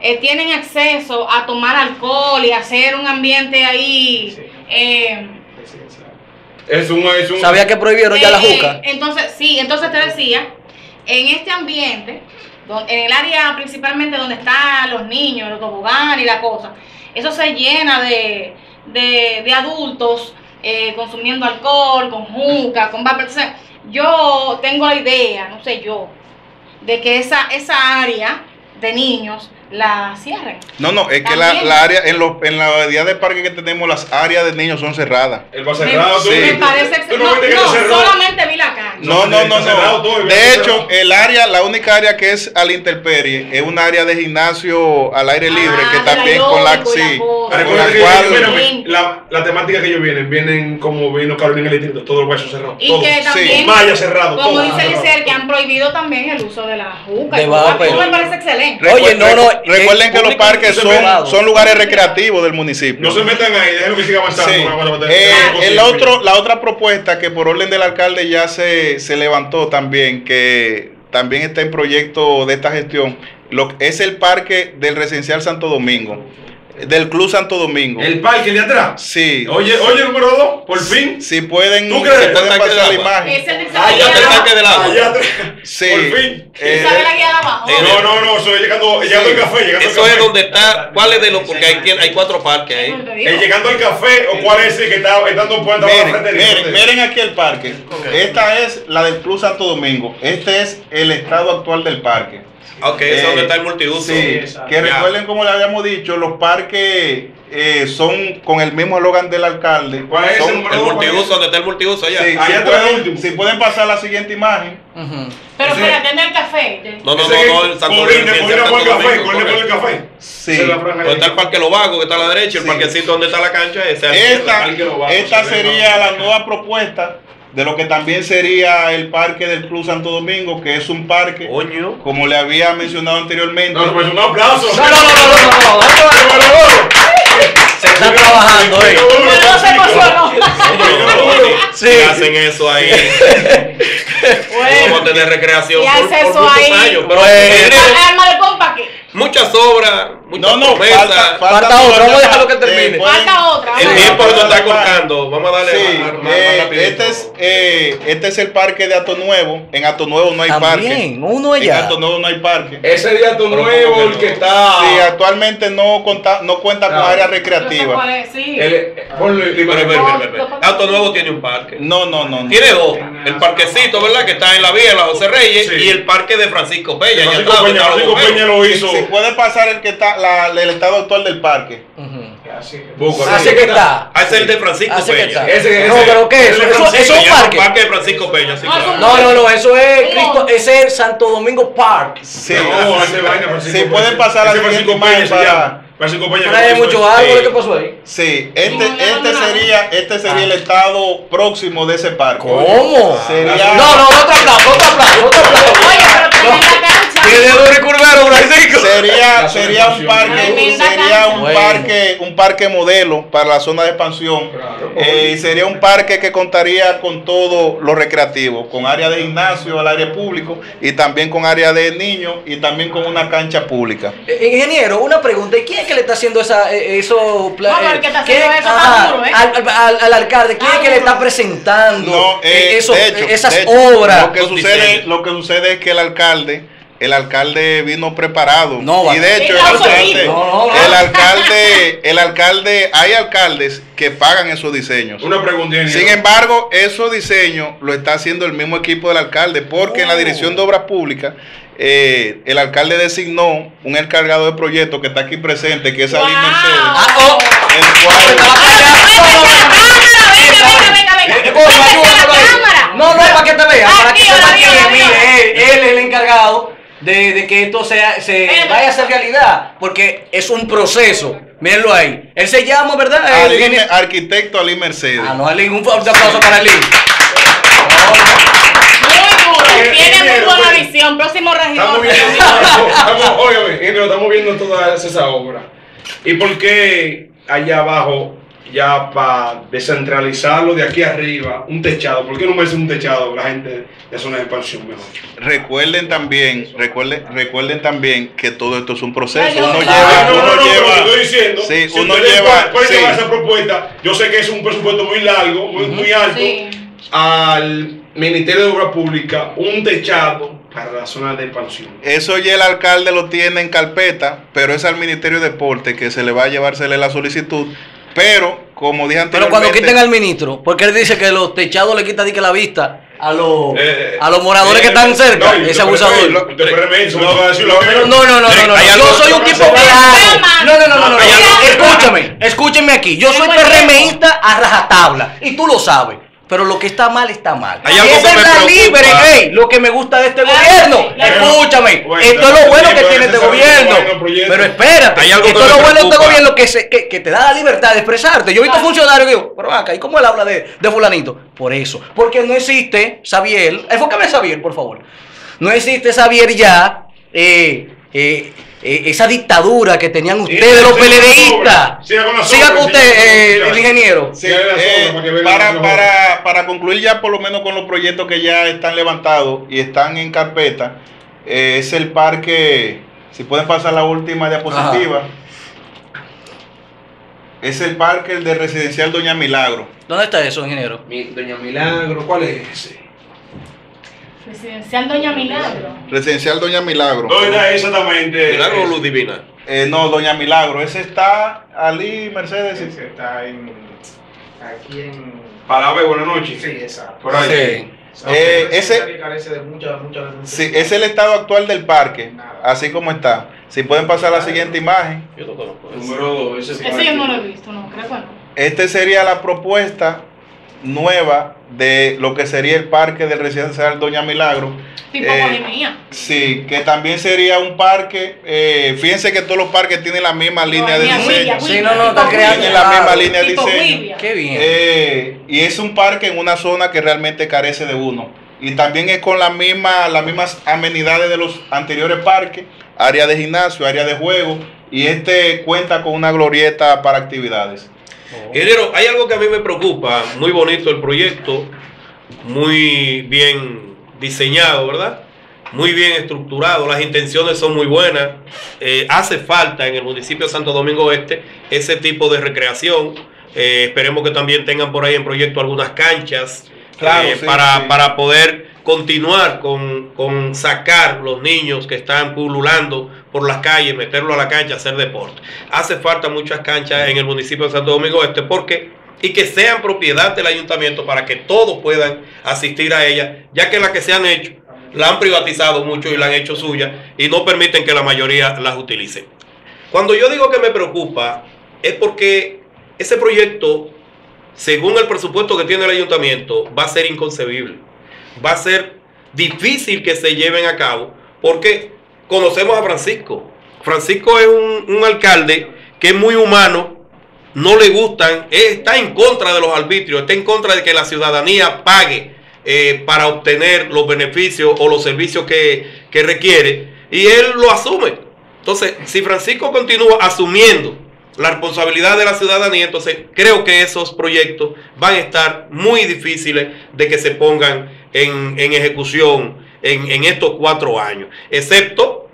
[SPEAKER 4] eh, tienen acceso a tomar alcohol y hacer un ambiente ahí. eh,
[SPEAKER 5] Es un. Es un
[SPEAKER 2] ¿Sabía que prohibieron ya la
[SPEAKER 4] eh,
[SPEAKER 2] juca?
[SPEAKER 4] Entonces, sí, entonces te decía, en este ambiente, don- en el área principalmente donde están los niños, los toboganes y la cosa, eso se llena de, de, de adultos eh, consumiendo alcohol, con juca, con vapor. Entonces, yo tengo la idea, no sé yo, de que esa, esa área de niños la cierren.
[SPEAKER 3] No, no, es que la, la área, en, los, en la día de parque que tenemos, las áreas de niños son cerradas.
[SPEAKER 5] El va cerrado. tú-
[SPEAKER 4] me
[SPEAKER 3] Sí.
[SPEAKER 4] parece
[SPEAKER 5] tú
[SPEAKER 4] no,
[SPEAKER 5] no que
[SPEAKER 4] no, solamente vi la cancha.
[SPEAKER 3] No, no, no, no.
[SPEAKER 5] todo,
[SPEAKER 3] De hecho,
[SPEAKER 5] cerrado.
[SPEAKER 3] el área, la única área que es al interperie es un área de gimnasio al aire libre
[SPEAKER 4] Ah,
[SPEAKER 3] que
[SPEAKER 4] del
[SPEAKER 3] también con la
[SPEAKER 4] y la
[SPEAKER 3] sí,
[SPEAKER 4] cosa.
[SPEAKER 3] con la
[SPEAKER 5] que
[SPEAKER 3] cual
[SPEAKER 4] Sí.
[SPEAKER 5] la, la temática que ellos vienen, vienen como vino Carolina en el distrito, todo el hueso cerrado.
[SPEAKER 4] Y
[SPEAKER 5] todo.
[SPEAKER 4] que también,
[SPEAKER 5] Malla cerrado,
[SPEAKER 4] como
[SPEAKER 5] todo
[SPEAKER 4] dice. Licer, que han prohibido también el uso de la juca.
[SPEAKER 2] De
[SPEAKER 4] y. Eso me parece excelente.
[SPEAKER 2] Oye, no, no,
[SPEAKER 3] Recuerden que los parques son, son lugares recreativos del municipio.
[SPEAKER 5] No se metan ahí, déjenlo que siga avanzando.
[SPEAKER 3] Sí. Eh, el otro, la otra propuesta que por orden del alcalde ya se, se levantó también, que también está en proyecto de esta gestión, lo, es el parque del residencial Santo Domingo, del Club Santo Domingo.
[SPEAKER 5] El parque de atrás.
[SPEAKER 3] Sí,
[SPEAKER 5] Oye, oye, número dos, por fin.
[SPEAKER 3] si pueden,
[SPEAKER 5] ¿Tú crees?
[SPEAKER 3] pueden
[SPEAKER 1] Está
[SPEAKER 3] pasar la
[SPEAKER 1] quedado.
[SPEAKER 3] imagen.
[SPEAKER 4] Es el
[SPEAKER 1] Ah, ya está el tanque del agua.
[SPEAKER 5] Allá atrás.
[SPEAKER 3] Sí.
[SPEAKER 5] Por fin.
[SPEAKER 3] Eh,
[SPEAKER 4] ¿Sabe la guía de abajo?
[SPEAKER 1] eh,
[SPEAKER 5] No, no, no, eso es llegando, llegando al café, llegando
[SPEAKER 1] Eso
[SPEAKER 5] al
[SPEAKER 1] es
[SPEAKER 5] café.
[SPEAKER 1] donde está. ¿Cuál es de los? Porque hay, cuatro parques ahí.
[SPEAKER 5] Eh, llegando al café, o cuál es el que está, dando puerta a la
[SPEAKER 3] Miren,
[SPEAKER 5] frente
[SPEAKER 3] miren, miren aquí el parque. Esta es la del Club Santo Domingo. Este es el estado actual del parque.
[SPEAKER 1] Ok, ese es
[SPEAKER 3] Eh,
[SPEAKER 1] donde está el multiuso.
[SPEAKER 3] Sí, que recuerden como le habíamos dicho, los parques eh, son con el mismo eslogan del alcalde.
[SPEAKER 5] ¿Cuál es
[SPEAKER 3] Son-
[SPEAKER 1] El
[SPEAKER 5] dos?
[SPEAKER 1] multiuso, donde está el multiuso allá.
[SPEAKER 3] Sí,
[SPEAKER 5] Allá
[SPEAKER 3] si,
[SPEAKER 5] atrás
[SPEAKER 3] pueden,
[SPEAKER 5] último.
[SPEAKER 3] si pueden pasar la siguiente imagen.
[SPEAKER 4] Pero
[SPEAKER 5] Ese-
[SPEAKER 4] espérate, en el café.
[SPEAKER 1] No, no, no, no, el Santo
[SPEAKER 5] con el café, el.
[SPEAKER 3] Sí.
[SPEAKER 1] Donde está el Parque Los Vagos, que está a la derecha, el parquecito donde está la cancha, ese es el
[SPEAKER 3] Esta, esta sería la nueva propuesta de lo que también sería el parque del Club Santo Domingo, que es un parque,
[SPEAKER 1] Coño.
[SPEAKER 3] como le había mencionado anteriormente.
[SPEAKER 5] No, pues un aplauso.
[SPEAKER 2] No, no, no, no, no, no, no, no. Se está trabajando, eh.
[SPEAKER 4] Pero no se emocionó.
[SPEAKER 2] Sí.
[SPEAKER 1] Hacen eso ahí, vamos a tener recreación
[SPEAKER 4] Y
[SPEAKER 1] por,
[SPEAKER 4] hace eso
[SPEAKER 1] muchos
[SPEAKER 4] ahí.
[SPEAKER 1] muchas obras, muchas
[SPEAKER 3] No, no,
[SPEAKER 1] promesas.
[SPEAKER 3] falta,
[SPEAKER 2] Falta
[SPEAKER 3] todavía
[SPEAKER 2] otro, vamos a dejarlo que termine.
[SPEAKER 4] Falta otra.
[SPEAKER 1] el tiempo se nos está cortando. Vamos a darle
[SPEAKER 3] Sí,
[SPEAKER 1] más, más- más
[SPEAKER 3] eh,
[SPEAKER 1] rapidito.
[SPEAKER 3] este, es, eh, este es el parque de Ato Nuevo. En Ato Nuevo no hay parque.
[SPEAKER 2] También, uno
[SPEAKER 3] En
[SPEAKER 2] allá.
[SPEAKER 3] Ato Nuevo no hay parque.
[SPEAKER 5] Ese día tu
[SPEAKER 1] Pero
[SPEAKER 5] nuevo,
[SPEAKER 1] ¿cómo
[SPEAKER 5] el
[SPEAKER 1] que
[SPEAKER 5] está.
[SPEAKER 3] Sí, actualmente no, conta- no cuenta con área recreativa.
[SPEAKER 5] eh,
[SPEAKER 1] Auto Nuevo tiene un parque.
[SPEAKER 3] No, no, no.
[SPEAKER 1] Tiene dos. El parquecito, ¿verdad? Que está en la vía de la José Reyes y el parque de Francisco Peña.
[SPEAKER 5] Francisco Peña, lo hizo.
[SPEAKER 3] Si puede pasar el que está, la- el estado actual del parque.
[SPEAKER 2] Así que está.
[SPEAKER 1] Ah, ese es el de Francisco
[SPEAKER 2] Así
[SPEAKER 1] Peña.
[SPEAKER 5] Ese-
[SPEAKER 2] No, parque.
[SPEAKER 1] Parque de Francisco Peña, sí,
[SPEAKER 4] No,
[SPEAKER 1] claro.
[SPEAKER 2] No, no, no, eso es Cristo, ese es Santo Domingo Park.
[SPEAKER 3] Sí,
[SPEAKER 5] No, ese vaina, Francisco
[SPEAKER 3] Si
[SPEAKER 5] Peña.
[SPEAKER 3] pueden pasar a
[SPEAKER 5] Francisco Peña
[SPEAKER 3] para-.
[SPEAKER 5] Francisco Peña.
[SPEAKER 2] Pero hay
[SPEAKER 5] que lo hizo
[SPEAKER 2] muchos
[SPEAKER 5] ese-
[SPEAKER 2] árboles, ¿qué pasó ahí?
[SPEAKER 3] Sí, este,
[SPEAKER 4] No, no, no,
[SPEAKER 3] este
[SPEAKER 4] no.
[SPEAKER 3] sería, este sería el estado próximo de ese parque.
[SPEAKER 2] ¿Cómo?
[SPEAKER 3] Sería-
[SPEAKER 2] No, no, otro aplauso, otro aplauso, otro aplauso.
[SPEAKER 4] Oye, pero tremenda cancha.
[SPEAKER 2] Tiene duro y curvero, Francisco.
[SPEAKER 3] Sería, sería un parque, sería un
[SPEAKER 2] Bueno.
[SPEAKER 3] parque, un parque modelo para la zona de expansión.
[SPEAKER 5] Claro.
[SPEAKER 3] Eh, y sería un parque que contaría con todo lo recreativo, con área de gimnasio al área público y también con área de niños y también con una cancha pública.
[SPEAKER 2] Eh, Ingeniero, una pregunta. ¿Y quién es que le está haciendo esa, eh, eso? pla-
[SPEAKER 4] No, pero el que está
[SPEAKER 2] quién-
[SPEAKER 4] haciendo eso está
[SPEAKER 2] ajá,
[SPEAKER 4] duro,
[SPEAKER 2] al, al- al alcalde, ¿quién es que le está presentando
[SPEAKER 3] No, eh,
[SPEAKER 2] eh, eso-
[SPEAKER 3] hecho,
[SPEAKER 2] esas
[SPEAKER 3] hecho,
[SPEAKER 2] obras?
[SPEAKER 3] Lo que, sucede,
[SPEAKER 1] diseños.
[SPEAKER 3] lo que sucede es que el alcalde, el alcalde vino preparado.
[SPEAKER 2] No,
[SPEAKER 3] y de hecho, el alcalde,
[SPEAKER 2] no, no, no.
[SPEAKER 3] el alcalde, el alcalde, hay alcaldes que pagan esos diseños.
[SPEAKER 5] Una pregunta.
[SPEAKER 3] Sin embargo, esos diseños lo está haciendo el mismo equipo del alcalde, porque en la
[SPEAKER 2] Oh.
[SPEAKER 3] Dirección de Obras Públicas, eh, el alcalde designó un encargado de proyecto que está aquí presente, que es Ali
[SPEAKER 4] Wow.
[SPEAKER 3] Mercedes,
[SPEAKER 2] Ah, oh.
[SPEAKER 3] el cual...
[SPEAKER 2] No, no, para que te vea,
[SPEAKER 4] Ah,
[SPEAKER 2] para que
[SPEAKER 4] dígala.
[SPEAKER 2] él, él es el encargado de, de que esto sea, se vaya a ser realidad, porque es un proceso. Mírenlo ahí. Él se llama, ¿verdad?
[SPEAKER 3] Ali- arquitecto Ali Mercedes.
[SPEAKER 2] Ah, no, Alin, un fuerte aplauso para
[SPEAKER 4] duro.
[SPEAKER 5] Eh,
[SPEAKER 4] Tiene muy buena
[SPEAKER 5] pues,
[SPEAKER 4] visión. Próximo
[SPEAKER 5] Estamos
[SPEAKER 4] regidor.
[SPEAKER 5] viendo, *laughs* estamos, óyeme, ingeniero, estamos viendo todas esas obras. ¿Y por qué allá abajo, ya para descentralizarlo de aquí arriba, un techado? ¿Por qué no me hace un techado la gente de zona de expansión mejor?
[SPEAKER 3] Recuerden también, recuerden, recuerden también que todo esto es un proceso. Uno lleva,
[SPEAKER 5] no, no,
[SPEAKER 3] uno lleva,
[SPEAKER 5] te estoy diciendo,
[SPEAKER 3] sí,
[SPEAKER 5] si
[SPEAKER 3] uno lleva,
[SPEAKER 5] pueden
[SPEAKER 3] sí.
[SPEAKER 5] llevar esa propuesta, yo sé que es un presupuesto muy largo, muy, muy alto,
[SPEAKER 4] Sí.
[SPEAKER 5] al Ministerio de Obras Públicas, un techado para la zona de expansión.
[SPEAKER 3] Eso ya el alcalde lo tiene en carpeta, pero es al Ministerio de Deporte que se le va a llevársele la solicitud. Pero, como dije
[SPEAKER 2] Pero
[SPEAKER 3] anteriormente,
[SPEAKER 2] cuando quiten al ministro, porque él dice que los techados le quitan la vista a los,
[SPEAKER 5] Eh,
[SPEAKER 2] a los moradores que están cerca,
[SPEAKER 5] no,
[SPEAKER 2] ese abusador.
[SPEAKER 5] no va a decir lo
[SPEAKER 2] Pero
[SPEAKER 5] que-
[SPEAKER 2] no, no, no, no, Yo soy un tipo
[SPEAKER 5] Pero
[SPEAKER 2] claro. No, no, no, no, no. Escúchame, escúcheme aquí. Yo soy PRMista a rajatabla y tú lo sabes. Pero lo que está mal está mal.
[SPEAKER 1] Hay algo
[SPEAKER 2] Esa
[SPEAKER 1] que me
[SPEAKER 2] es la libre, ey, lo que me gusta de este
[SPEAKER 4] Claro,
[SPEAKER 2] gobierno. Escúchame,
[SPEAKER 5] Bueno,
[SPEAKER 2] esto es lo bueno que tiene este gobierno. Pero espérate,
[SPEAKER 1] Hay algo
[SPEAKER 2] esto es lo bueno de este gobierno que, se, que, que te da la libertad de expresarte. Yo he visto
[SPEAKER 4] Claro.
[SPEAKER 2] funcionarios que digo, pero acá, ¿y cómo él habla de, de fulanito? Por eso, porque no existe, Xavier, enfócame Xavier, por favor. No existe Xavier ya, eh, eh, eh, esa dictadura que tenían ustedes, los PLDistas.
[SPEAKER 5] siga con
[SPEAKER 2] Siga con usted,
[SPEAKER 5] siga con
[SPEAKER 2] eh, el ingeniero.
[SPEAKER 3] Sí, eh,
[SPEAKER 5] para
[SPEAKER 3] para, para, para concluir ya por lo menos con los proyectos que ya están levantados y están en carpeta, eh, es el parque, si pueden pasar la última diapositiva, es el parque de residencial Doña Milagro.
[SPEAKER 2] ¿Dónde está eso, ingeniero?
[SPEAKER 5] Mi- Doña Milagro, ¿cuál es ese?
[SPEAKER 4] Presidencial Doña Milagro.
[SPEAKER 3] Residencial Doña Milagro.
[SPEAKER 5] ¿Dónde está exactamente?
[SPEAKER 1] Milagro o Luz Divina.
[SPEAKER 3] Eh, no, Doña Milagro, ese está Ali Mercedes.
[SPEAKER 6] Que está en, aquí en...
[SPEAKER 5] Para ver, buenas noches.
[SPEAKER 6] Sí, exacto.
[SPEAKER 5] Por ahí.
[SPEAKER 2] Sí.
[SPEAKER 3] Eh, ese-
[SPEAKER 6] que carece de muchas, muchas...
[SPEAKER 3] Sí, es el estado actual del parque, así como está. Si pueden pasar a la siguiente imagen.
[SPEAKER 1] Yo no conozco.
[SPEAKER 5] Número dos, ese
[SPEAKER 4] Ese yo no lo he visto, no, creo que no.
[SPEAKER 3] Esta sería la propuesta nueva de lo que sería el parque del residencial Doña Milagro.
[SPEAKER 4] Tipo
[SPEAKER 3] Eh. Sí, que también sería un parque. eh, fíjense que todos los parques tienen la misma línea de diseño.
[SPEAKER 4] Huilla,
[SPEAKER 2] Sí, no, no, está creando
[SPEAKER 3] Tienen la misma línea de diseño.
[SPEAKER 2] Qué bien.
[SPEAKER 3] Eh, y es un parque en una zona que realmente carece de uno. Y también es con la misma, las mismas amenidades de los anteriores parques, área de gimnasio, área de juego, y este cuenta con una glorieta para actividades.
[SPEAKER 1] Ingeniero, hay algo que a mí me preocupa, muy bonito el proyecto, muy bien diseñado, ¿verdad? Muy bien estructurado, las intenciones son muy buenas. Eh, hace falta en el municipio de Santo Domingo Este ese tipo de recreación. Eh, esperemos que también tengan por ahí en proyecto algunas canchas
[SPEAKER 3] Claro,
[SPEAKER 1] eh,
[SPEAKER 3] sí,
[SPEAKER 1] para,
[SPEAKER 3] sí.
[SPEAKER 1] para poder continuar con, con sacar los niños que están pululando por las calles, meterlo a la cancha, hacer deporte. Hace falta muchas canchas en el municipio de Santo Domingo Este porque y que sean propiedad del ayuntamiento para que todos puedan asistir a ellas, ya que las que se han hecho la han privatizado mucho y la han hecho suya y no permiten que la mayoría las utilice. Cuando yo digo que me preocupa es porque ese proyecto, según el presupuesto que tiene el ayuntamiento, va a ser inconcebible. Va a ser difícil que se lleven a cabo porque conocemos a Francisco. Francisco es un, un alcalde que es muy humano, no le gustan, está en contra de los arbitrios, está en contra de que la ciudadanía pague eh, para obtener los beneficios o los servicios que, que requiere y él lo asume. Entonces, si Francisco continúa asumiendo la responsabilidad de la ciudadanía, entonces creo que esos proyectos van a estar muy difíciles de que se pongan en, ejecución en, en estos cuatro años, excepto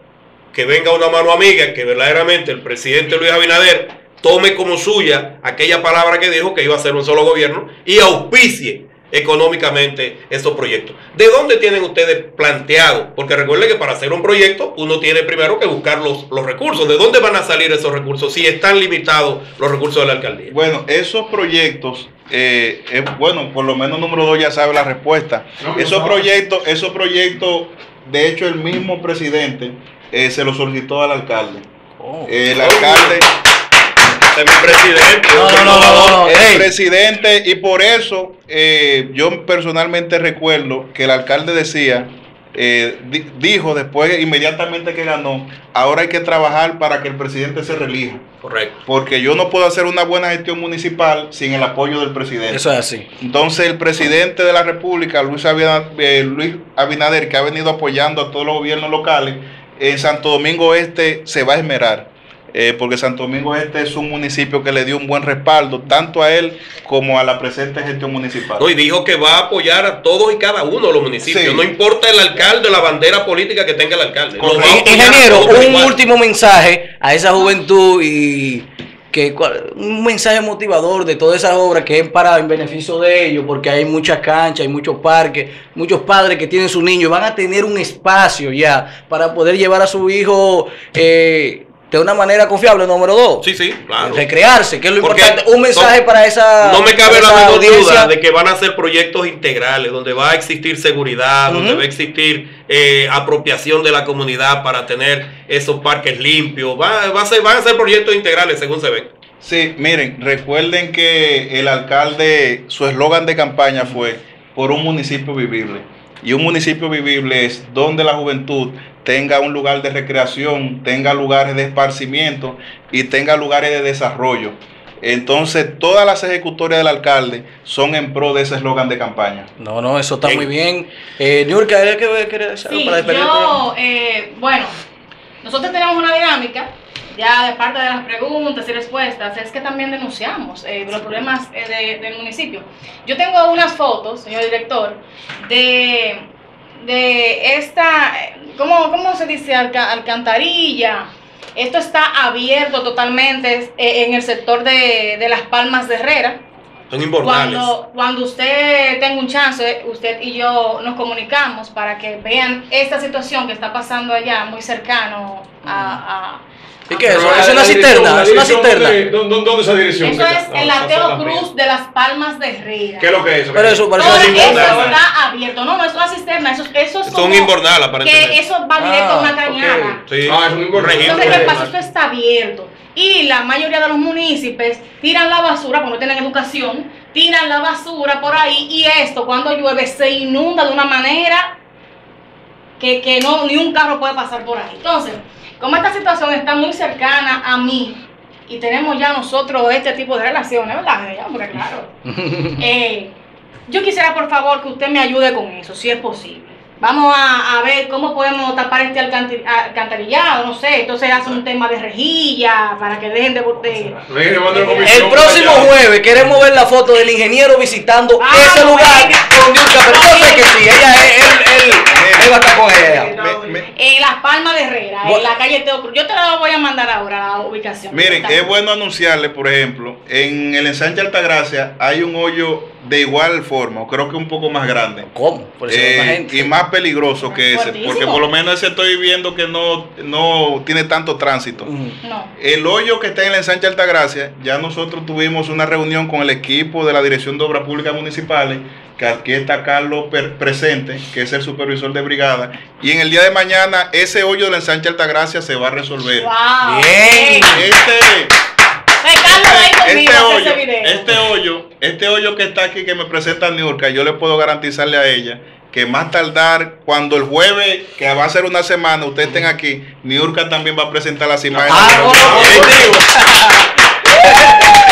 [SPEAKER 1] que venga una mano amiga, que verdaderamente el presidente Luis Abinader tome como suya aquella palabra que dijo que iba a ser un solo gobierno y auspicie económicamente esos proyectos. ¿De dónde tienen ustedes planteado? Porque recuerden que para hacer un proyecto uno tiene primero que buscar los, los recursos. ¿De dónde van a salir esos recursos si están limitados los recursos de la alcaldía?
[SPEAKER 3] Bueno, esos proyectos, eh, eh, bueno, por lo menos número dos ya sabe la respuesta.
[SPEAKER 5] No, no
[SPEAKER 3] esos
[SPEAKER 5] sabe.
[SPEAKER 3] proyectos, esos proyectos, de hecho el mismo presidente eh, se los solicitó al alcalde.
[SPEAKER 2] Oh.
[SPEAKER 3] El alcalde,
[SPEAKER 1] es mi presidente.
[SPEAKER 2] No, no, no, no, no.
[SPEAKER 3] el presidente, y por eso eh, yo personalmente recuerdo que el alcalde decía, eh, di- dijo después, inmediatamente que ganó, ahora hay que trabajar para que el presidente se relija.
[SPEAKER 1] Correcto.
[SPEAKER 3] Porque yo no puedo hacer una buena gestión municipal sin el apoyo del presidente.
[SPEAKER 2] Eso es así.
[SPEAKER 3] Entonces el presidente de la República, Luis Abinader, eh, Luis Abinader, que ha venido apoyando a todos los gobiernos locales, en Santo Domingo Este se va a esmerar, eh, porque Santo Domingo Este es un municipio que le dio un buen respaldo, tanto a él como a la presente gestión municipal.
[SPEAKER 1] No, y dijo que va a apoyar a todos y cada uno de los municipios.
[SPEAKER 3] Sí.
[SPEAKER 1] No importa el alcalde, la bandera política que tenga el alcalde. Lo
[SPEAKER 2] Ingeniero, un
[SPEAKER 1] igual.
[SPEAKER 2] último mensaje a esa juventud y que un mensaje motivador de todas esas obras que es para en beneficio de ellos, porque hay muchas canchas, hay muchos parques, muchos padres que tienen sus niños, van a tener un espacio ya para poder llevar a su hijo eh, de una manera confiable, número dos.
[SPEAKER 1] Sí, sí, claro.
[SPEAKER 2] Recrearse, que es lo
[SPEAKER 1] Porque
[SPEAKER 2] importante. Un mensaje
[SPEAKER 1] no-
[SPEAKER 2] para esa.
[SPEAKER 1] No me cabe la menor
[SPEAKER 2] audiencia.
[SPEAKER 1] duda de que van a ser proyectos integrales, donde va a existir seguridad, donde va a existir eh, apropiación de la comunidad para tener esos parques limpios. Va, va a ser, van a ser proyectos integrales, según se ven.
[SPEAKER 3] Sí, miren, recuerden que el alcalde, su eslogan de campaña fue por un municipio vivible. Y un municipio vivible es donde la juventud tenga un lugar de recreación, tenga lugares de esparcimiento y tenga lugares de desarrollo. Entonces, todas las ejecutorias del alcalde son en pro de ese eslogan de campaña.
[SPEAKER 2] No, no, eso está muy bien. Eh, Niurka, ¿qué que querer decir algo
[SPEAKER 4] Sí,
[SPEAKER 2] para
[SPEAKER 4] yo, eh, bueno, nosotros tenemos una dinámica, ya de parte de las preguntas y respuestas, es que también denunciamos eh, los problemas eh, de- del municipio. Yo tengo unas fotos, señor director, de, de esta, ¿cómo, cómo se dice? Alca- alcantarilla. Esto está abierto totalmente eh, en el sector de, de las Palmas de Herrera.
[SPEAKER 1] Son importantes.
[SPEAKER 4] Cuando, cuando usted tenga un chance, usted y yo nos comunicamos para que vean esta situación que está pasando allá, muy cercano a...
[SPEAKER 2] ¿Y qué es eso? ¿Es una cisterna? ¿Es una cisterna?
[SPEAKER 5] ¿dónde- ¿Dónde, dónde es esa dirección?
[SPEAKER 4] Eso es el
[SPEAKER 5] No,
[SPEAKER 4] Ateo Cruz de las Palmas de Herrera.
[SPEAKER 5] ¿Qué es lo que es eso?
[SPEAKER 2] Pero eso parece una
[SPEAKER 4] eso
[SPEAKER 2] cisterna.
[SPEAKER 4] está abierto. No, no es una cisterna, eso, eso es
[SPEAKER 1] Son
[SPEAKER 4] como
[SPEAKER 1] invernal,
[SPEAKER 4] que
[SPEAKER 1] aparentemente.
[SPEAKER 4] eso va directo a
[SPEAKER 2] Ah,
[SPEAKER 4] una cañada.
[SPEAKER 2] ok.
[SPEAKER 1] Sí.
[SPEAKER 5] Ah, es un
[SPEAKER 1] registro
[SPEAKER 4] Entonces, ¿qué
[SPEAKER 1] de-
[SPEAKER 4] pasa? Esto está abierto. Y la mayoría de los municipios tiran la basura, porque no tienen educación, tiran la basura por ahí y esto cuando llueve se inunda de una manera que, que no ni un carro puede pasar por ahí. Entonces, como esta situación está muy cercana a mí y tenemos ya nosotros este tipo de relaciones, ¿verdad? Porque claro. *laughs* eh, yo quisiera por favor que usted me ayude con eso, si es posible. Vamos a, a ver cómo podemos tapar este alcanti- alcantarillado, no sé. Entonces hace un tema de rejilla para que dejen de... de-
[SPEAKER 5] comisión
[SPEAKER 2] El próximo jueves queremos ver la foto del ingeniero visitando
[SPEAKER 4] Ah,
[SPEAKER 2] ese lugar con Diurka, pero yo sé que sí, ella, él, él, él, él va a estar con ella.
[SPEAKER 3] Me- me-
[SPEAKER 4] en Las Palmas de Herrera, en la calle Teo Cruz. Yo te la voy a mandar ahora la ubicación.
[SPEAKER 3] Miren, es bueno anunciarle, por ejemplo, en el ensanche Altagracia hay un hoyo de igual forma, o creo que un poco más grande.
[SPEAKER 2] ¿Cómo? Por eso
[SPEAKER 3] Eh,
[SPEAKER 2] gente.
[SPEAKER 3] y más peligroso que ese,
[SPEAKER 4] Fuertísimo.
[SPEAKER 3] porque por lo menos ese estoy viendo que no, no tiene tanto tránsito.
[SPEAKER 4] No.
[SPEAKER 3] El hoyo que está en el ensanche Altagracia, ya nosotros tuvimos una reunión con el equipo de la Dirección de Obras Públicas Municipales, que aquí está Carlos per- presente, que es el supervisor de brigada, y en el día de mañana ese hoyo del ensanche Altagracia se va a resolver.
[SPEAKER 4] Wow.
[SPEAKER 2] Bien.
[SPEAKER 3] Este, Este hoyo, este hoyo, este hoyo que está aquí que me presenta Niurka, yo le puedo garantizarle a ella que más tardar cuando el jueves, que va a ser una semana, ustedes estén aquí, Niurka también va a presentar las imágenes.
[SPEAKER 2] Ah,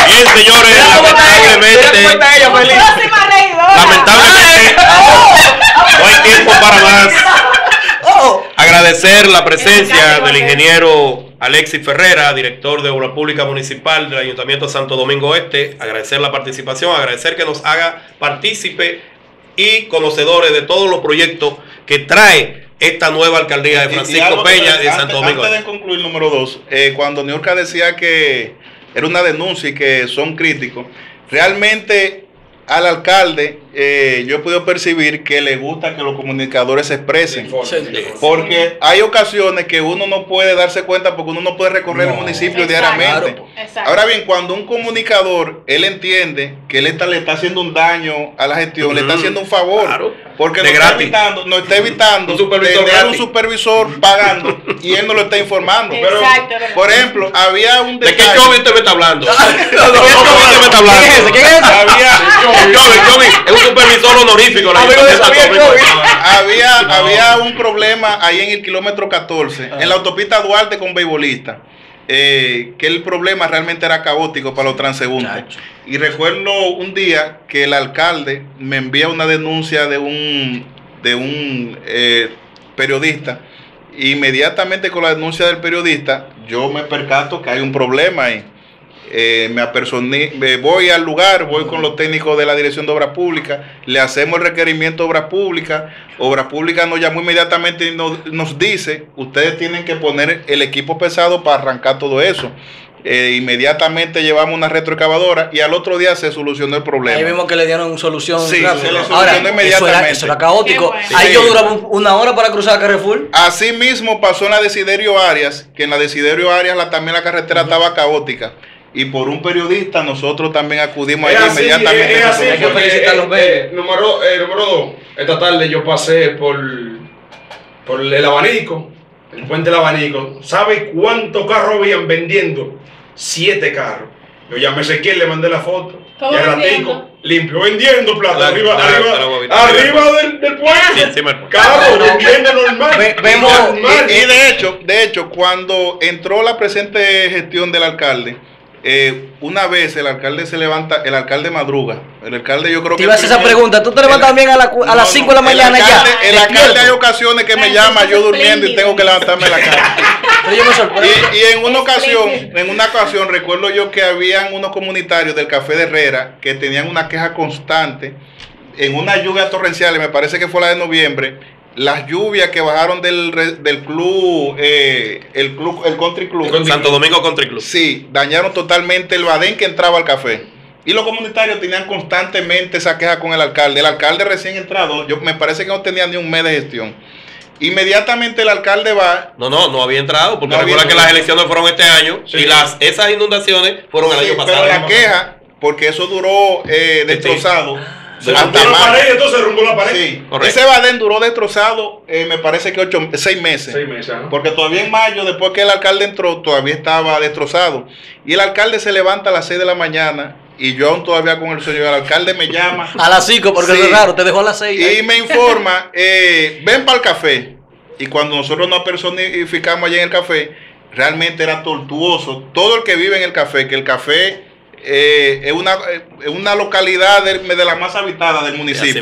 [SPEAKER 1] Bien, señores, lamentablemente,
[SPEAKER 2] está ella, feliz.
[SPEAKER 4] Próxima reidora.
[SPEAKER 1] lamentablemente, *laughs* no hay tiempo para más.
[SPEAKER 2] Oh,
[SPEAKER 1] Agradecer la presencia del ingeniero Alexis Ferrera, director de Obra Pública Municipal del Ayuntamiento de Santo Domingo Este. Agradecer la participación, agradecer que nos haga partícipe y conocedores de todos los proyectos que trae esta nueva alcaldía de Francisco Peña de Santo Domingo
[SPEAKER 3] Antes de concluir, número dos, eh, cuando Niurka decía que era una denuncia y que son críticos, realmente al alcalde eh, yo he podido percibir que le gusta que los comunicadores se expresen. Porque hay ocasiones que uno no puede darse cuenta porque uno no puede recorrer el
[SPEAKER 2] No.
[SPEAKER 3] municipio
[SPEAKER 4] Exacto.
[SPEAKER 3] diariamente.
[SPEAKER 4] Exacto.
[SPEAKER 3] Ahora bien, cuando un comunicador, él entiende que él está, le está haciendo un daño a la gestión, le está
[SPEAKER 1] Ujú.
[SPEAKER 3] haciendo un favor,
[SPEAKER 1] Claro.
[SPEAKER 3] porque
[SPEAKER 1] De
[SPEAKER 3] nos está, evitando, nos está evitando
[SPEAKER 1] Un supervisor
[SPEAKER 3] tener un supervisor pagando y él no lo está informando.
[SPEAKER 4] Exacto,
[SPEAKER 3] Pero, por ejemplo, había un
[SPEAKER 1] ¿De qué
[SPEAKER 3] detalle.
[SPEAKER 1] Joven usted me está hablando? *laughs* ¿De qué Joven usted me está hablando?
[SPEAKER 2] ¿Quién es ese? ¿Quién es ese?
[SPEAKER 3] Había, *laughs*
[SPEAKER 1] Joven, Joven, es un supervisor honorífico. la
[SPEAKER 2] Amigo de
[SPEAKER 3] había, había un problema ahí en el kilómetro 14,
[SPEAKER 2] Ah.
[SPEAKER 3] en la autopista Duarte con Beisbolista. eh, que el problema realmente era caótico para los transeúntes.
[SPEAKER 2] Chacho.
[SPEAKER 3] Y recuerdo un día que el alcalde me envía una denuncia de un, de un eh, periodista. Inmediatamente con la denuncia del periodista, yo me percato que hay un problema ahí. Eh, me apersoné, me voy al lugar, voy con los técnicos de la Dirección de Obras Públicas, le hacemos el requerimiento de Obras Públicas, Obras Públicas nos llamó inmediatamente y nos, nos dice, ustedes tienen que poner el equipo pesado para arrancar todo eso. Eh, inmediatamente llevamos una retroexcavadora y al otro día se solucionó el problema.
[SPEAKER 2] Ahí vimos que le dieron solución.
[SPEAKER 3] Sí,
[SPEAKER 2] rápido.
[SPEAKER 3] se le
[SPEAKER 2] Ahora,
[SPEAKER 3] solucionó
[SPEAKER 2] eso era,
[SPEAKER 3] inmediatamente.
[SPEAKER 2] eso era caótico.
[SPEAKER 4] Bueno.
[SPEAKER 2] Ahí
[SPEAKER 3] Sí.
[SPEAKER 2] yo duraba un- una hora para cruzar Carrefour.
[SPEAKER 3] Así mismo pasó en la Desiderio Arias, que en la Desiderio Arias la, también la carretera estaba caótica. Y por un periodista nosotros también acudimos
[SPEAKER 5] Es
[SPEAKER 3] allí
[SPEAKER 5] así,
[SPEAKER 3] inmediatamente.
[SPEAKER 5] es
[SPEAKER 3] se
[SPEAKER 5] así,
[SPEAKER 2] Hay que
[SPEAKER 3] solucionó.
[SPEAKER 5] porque,
[SPEAKER 2] felicitar a los
[SPEAKER 5] eh, eh, número, eh, número dos, esta tarde yo pasé por, por el abanico, el puente del abanico. ¿Sabe cuántos carros habían vendiendo? Siete carros. Yo llamé a Ezequiel, le mandé la foto.
[SPEAKER 4] ¿Cómo
[SPEAKER 5] y al ratico, limpio vendiendo plata.
[SPEAKER 1] La-
[SPEAKER 5] arriba,
[SPEAKER 1] la-
[SPEAKER 5] arriba,
[SPEAKER 1] la
[SPEAKER 5] arriba del, del
[SPEAKER 1] Sí,
[SPEAKER 5] puente.
[SPEAKER 1] puente.
[SPEAKER 5] Carro, vendiendo normal.
[SPEAKER 2] Ve- vemos-
[SPEAKER 5] normal.
[SPEAKER 3] Y, y de hecho, de hecho, cuando entró la presente gestión del alcalde, eh, una vez el alcalde se levanta, el alcalde madruga. El alcalde yo creo
[SPEAKER 2] Te
[SPEAKER 3] que...
[SPEAKER 2] iba a hacer esa pregunta. ¿Tú te levantas
[SPEAKER 3] el-
[SPEAKER 2] bien a, la a
[SPEAKER 3] No,
[SPEAKER 2] las
[SPEAKER 3] no,
[SPEAKER 2] 5 de la mañana ya?
[SPEAKER 3] El alcalde hay ocasiones que me llama yo durmiendo y tengo que levantarme la cama.
[SPEAKER 2] Pero yo me sorprendo.
[SPEAKER 3] Y, y en una ocasión, en una ocasión recuerdo yo que habían unos comunitarios del Café de Herrera que tenían una queja constante en una lluvia torrencial, y me parece que fue la de noviembre, las lluvias que bajaron del, del club, eh, el club, el country club,
[SPEAKER 1] Santo Domingo Country Club.
[SPEAKER 3] sí, dañaron totalmente el badén que entraba al café. Y los comunitarios tenían constantemente esa queja con el alcalde. El alcalde recién entrado, yo me parece que no tenía ni un mes de gestión. Inmediatamente el alcalde va,
[SPEAKER 1] No, no, no había entrado, porque
[SPEAKER 3] No había
[SPEAKER 1] recuerda que las elecciones fueron este año
[SPEAKER 5] Sí.
[SPEAKER 1] y las esas inundaciones fueron el año
[SPEAKER 3] pero
[SPEAKER 1] pasado.
[SPEAKER 3] la queja, porque eso duró eh, destrozado.
[SPEAKER 5] Se
[SPEAKER 3] hasta
[SPEAKER 5] la pared, entonces rompió la pared.
[SPEAKER 3] Sí,
[SPEAKER 1] Correcto.
[SPEAKER 3] ese badén duró destrozado, eh, me parece que ocho, seis meses.
[SPEAKER 5] Seis meses, ajá.
[SPEAKER 3] Porque todavía en mayo, después que el alcalde entró, todavía estaba destrozado. Y el alcalde se levanta a las 6 de la mañana y yo aún todavía con el señor alcalde me llama *laughs*
[SPEAKER 2] A las 5, porque
[SPEAKER 3] Sí.
[SPEAKER 2] es raro, te dejó a las 6.
[SPEAKER 3] y me informa, eh, ven para el café. Y cuando nosotros nos personificamos allá en el café, realmente era tortuoso. Todo el que vive en el café, que el café eh, es, una, es una localidad de, de la más habitada del municipio,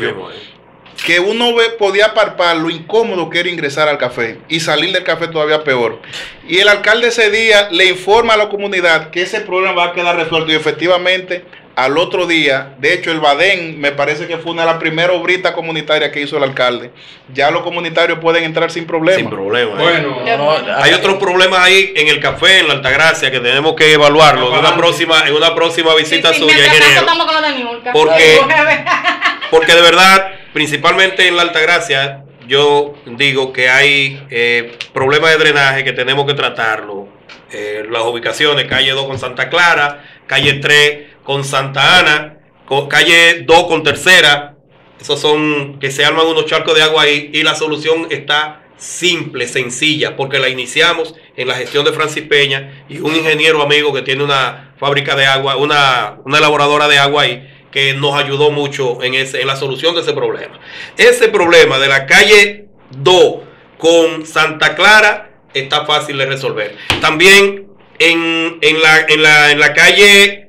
[SPEAKER 3] que uno ve- podía parpar lo incómodo que era ingresar al café y salir del café todavía peor. Y el alcalde ese día le informa a la comunidad que ese problema va a quedar resuelto y efectivamente al otro día, de hecho el Badén me parece que fue una de las primeras obritas comunitarias que hizo el alcalde. Ya los comunitarios pueden entrar sin problema.
[SPEAKER 1] Sin problema. ¿eh?
[SPEAKER 5] Bueno,
[SPEAKER 1] Hay otros problemas ahí en el café, en la Altagracia, que tenemos que evaluarlo en una próxima, en una próxima visita
[SPEAKER 4] Sí, sí,
[SPEAKER 1] suya en
[SPEAKER 4] mientras tanto
[SPEAKER 1] enero.
[SPEAKER 4] estamos con lo de Niurka.
[SPEAKER 1] Porque- *laughs* Porque de verdad, principalmente en la Altagracia, yo digo que hay eh, problemas de drenaje que tenemos que tratarlo. Eh, las ubicaciones, calle 2 con Santa Clara, calle 3 con Santa Ana, co- calle 2 con Tercera. Esos son que se arman unos charcos de agua ahí y la solución está simple, sencilla, porque la iniciamos en la gestión de Francis Peña y un ingeniero amigo que tiene una fábrica de agua, una, una elaboradora de agua ahí, que nos ayudó mucho en, ese, en la solución de ese problema. Ese problema de la calle 2 con Santa Clara está fácil de resolver. También en, en, la, en, la, en la calle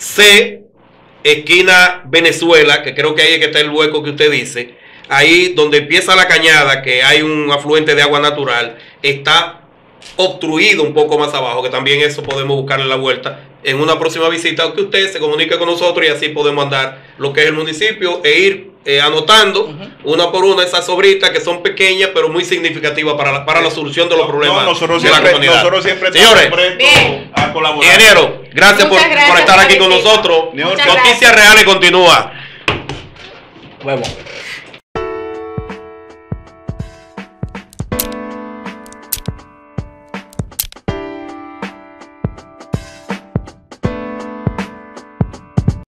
[SPEAKER 1] C, esquina Venezuela, que creo que ahí es que está el hueco que usted dice, ahí donde empieza la cañada, que hay un afluente de agua natural, está obstruido un poco más abajo, que también eso podemos buscarle la vuelta en una próxima visita, que usted se comunique con nosotros y así podemos andar lo que es el municipio e ir eh, anotando una por una esas obritas que son pequeñas pero muy significativas para la, para la solución de los problemas
[SPEAKER 3] No, nosotros,
[SPEAKER 1] de la
[SPEAKER 3] siempre,
[SPEAKER 1] comunidad.
[SPEAKER 3] nosotros siempre
[SPEAKER 1] Señores,
[SPEAKER 3] estamos prestos
[SPEAKER 4] Bien.
[SPEAKER 3] a colaborar.
[SPEAKER 1] Ingeniero, gracias por,
[SPEAKER 4] gracias
[SPEAKER 1] por estar aquí con
[SPEAKER 4] la
[SPEAKER 1] nosotros. Noticias. Reales continúa.
[SPEAKER 2] Huevo.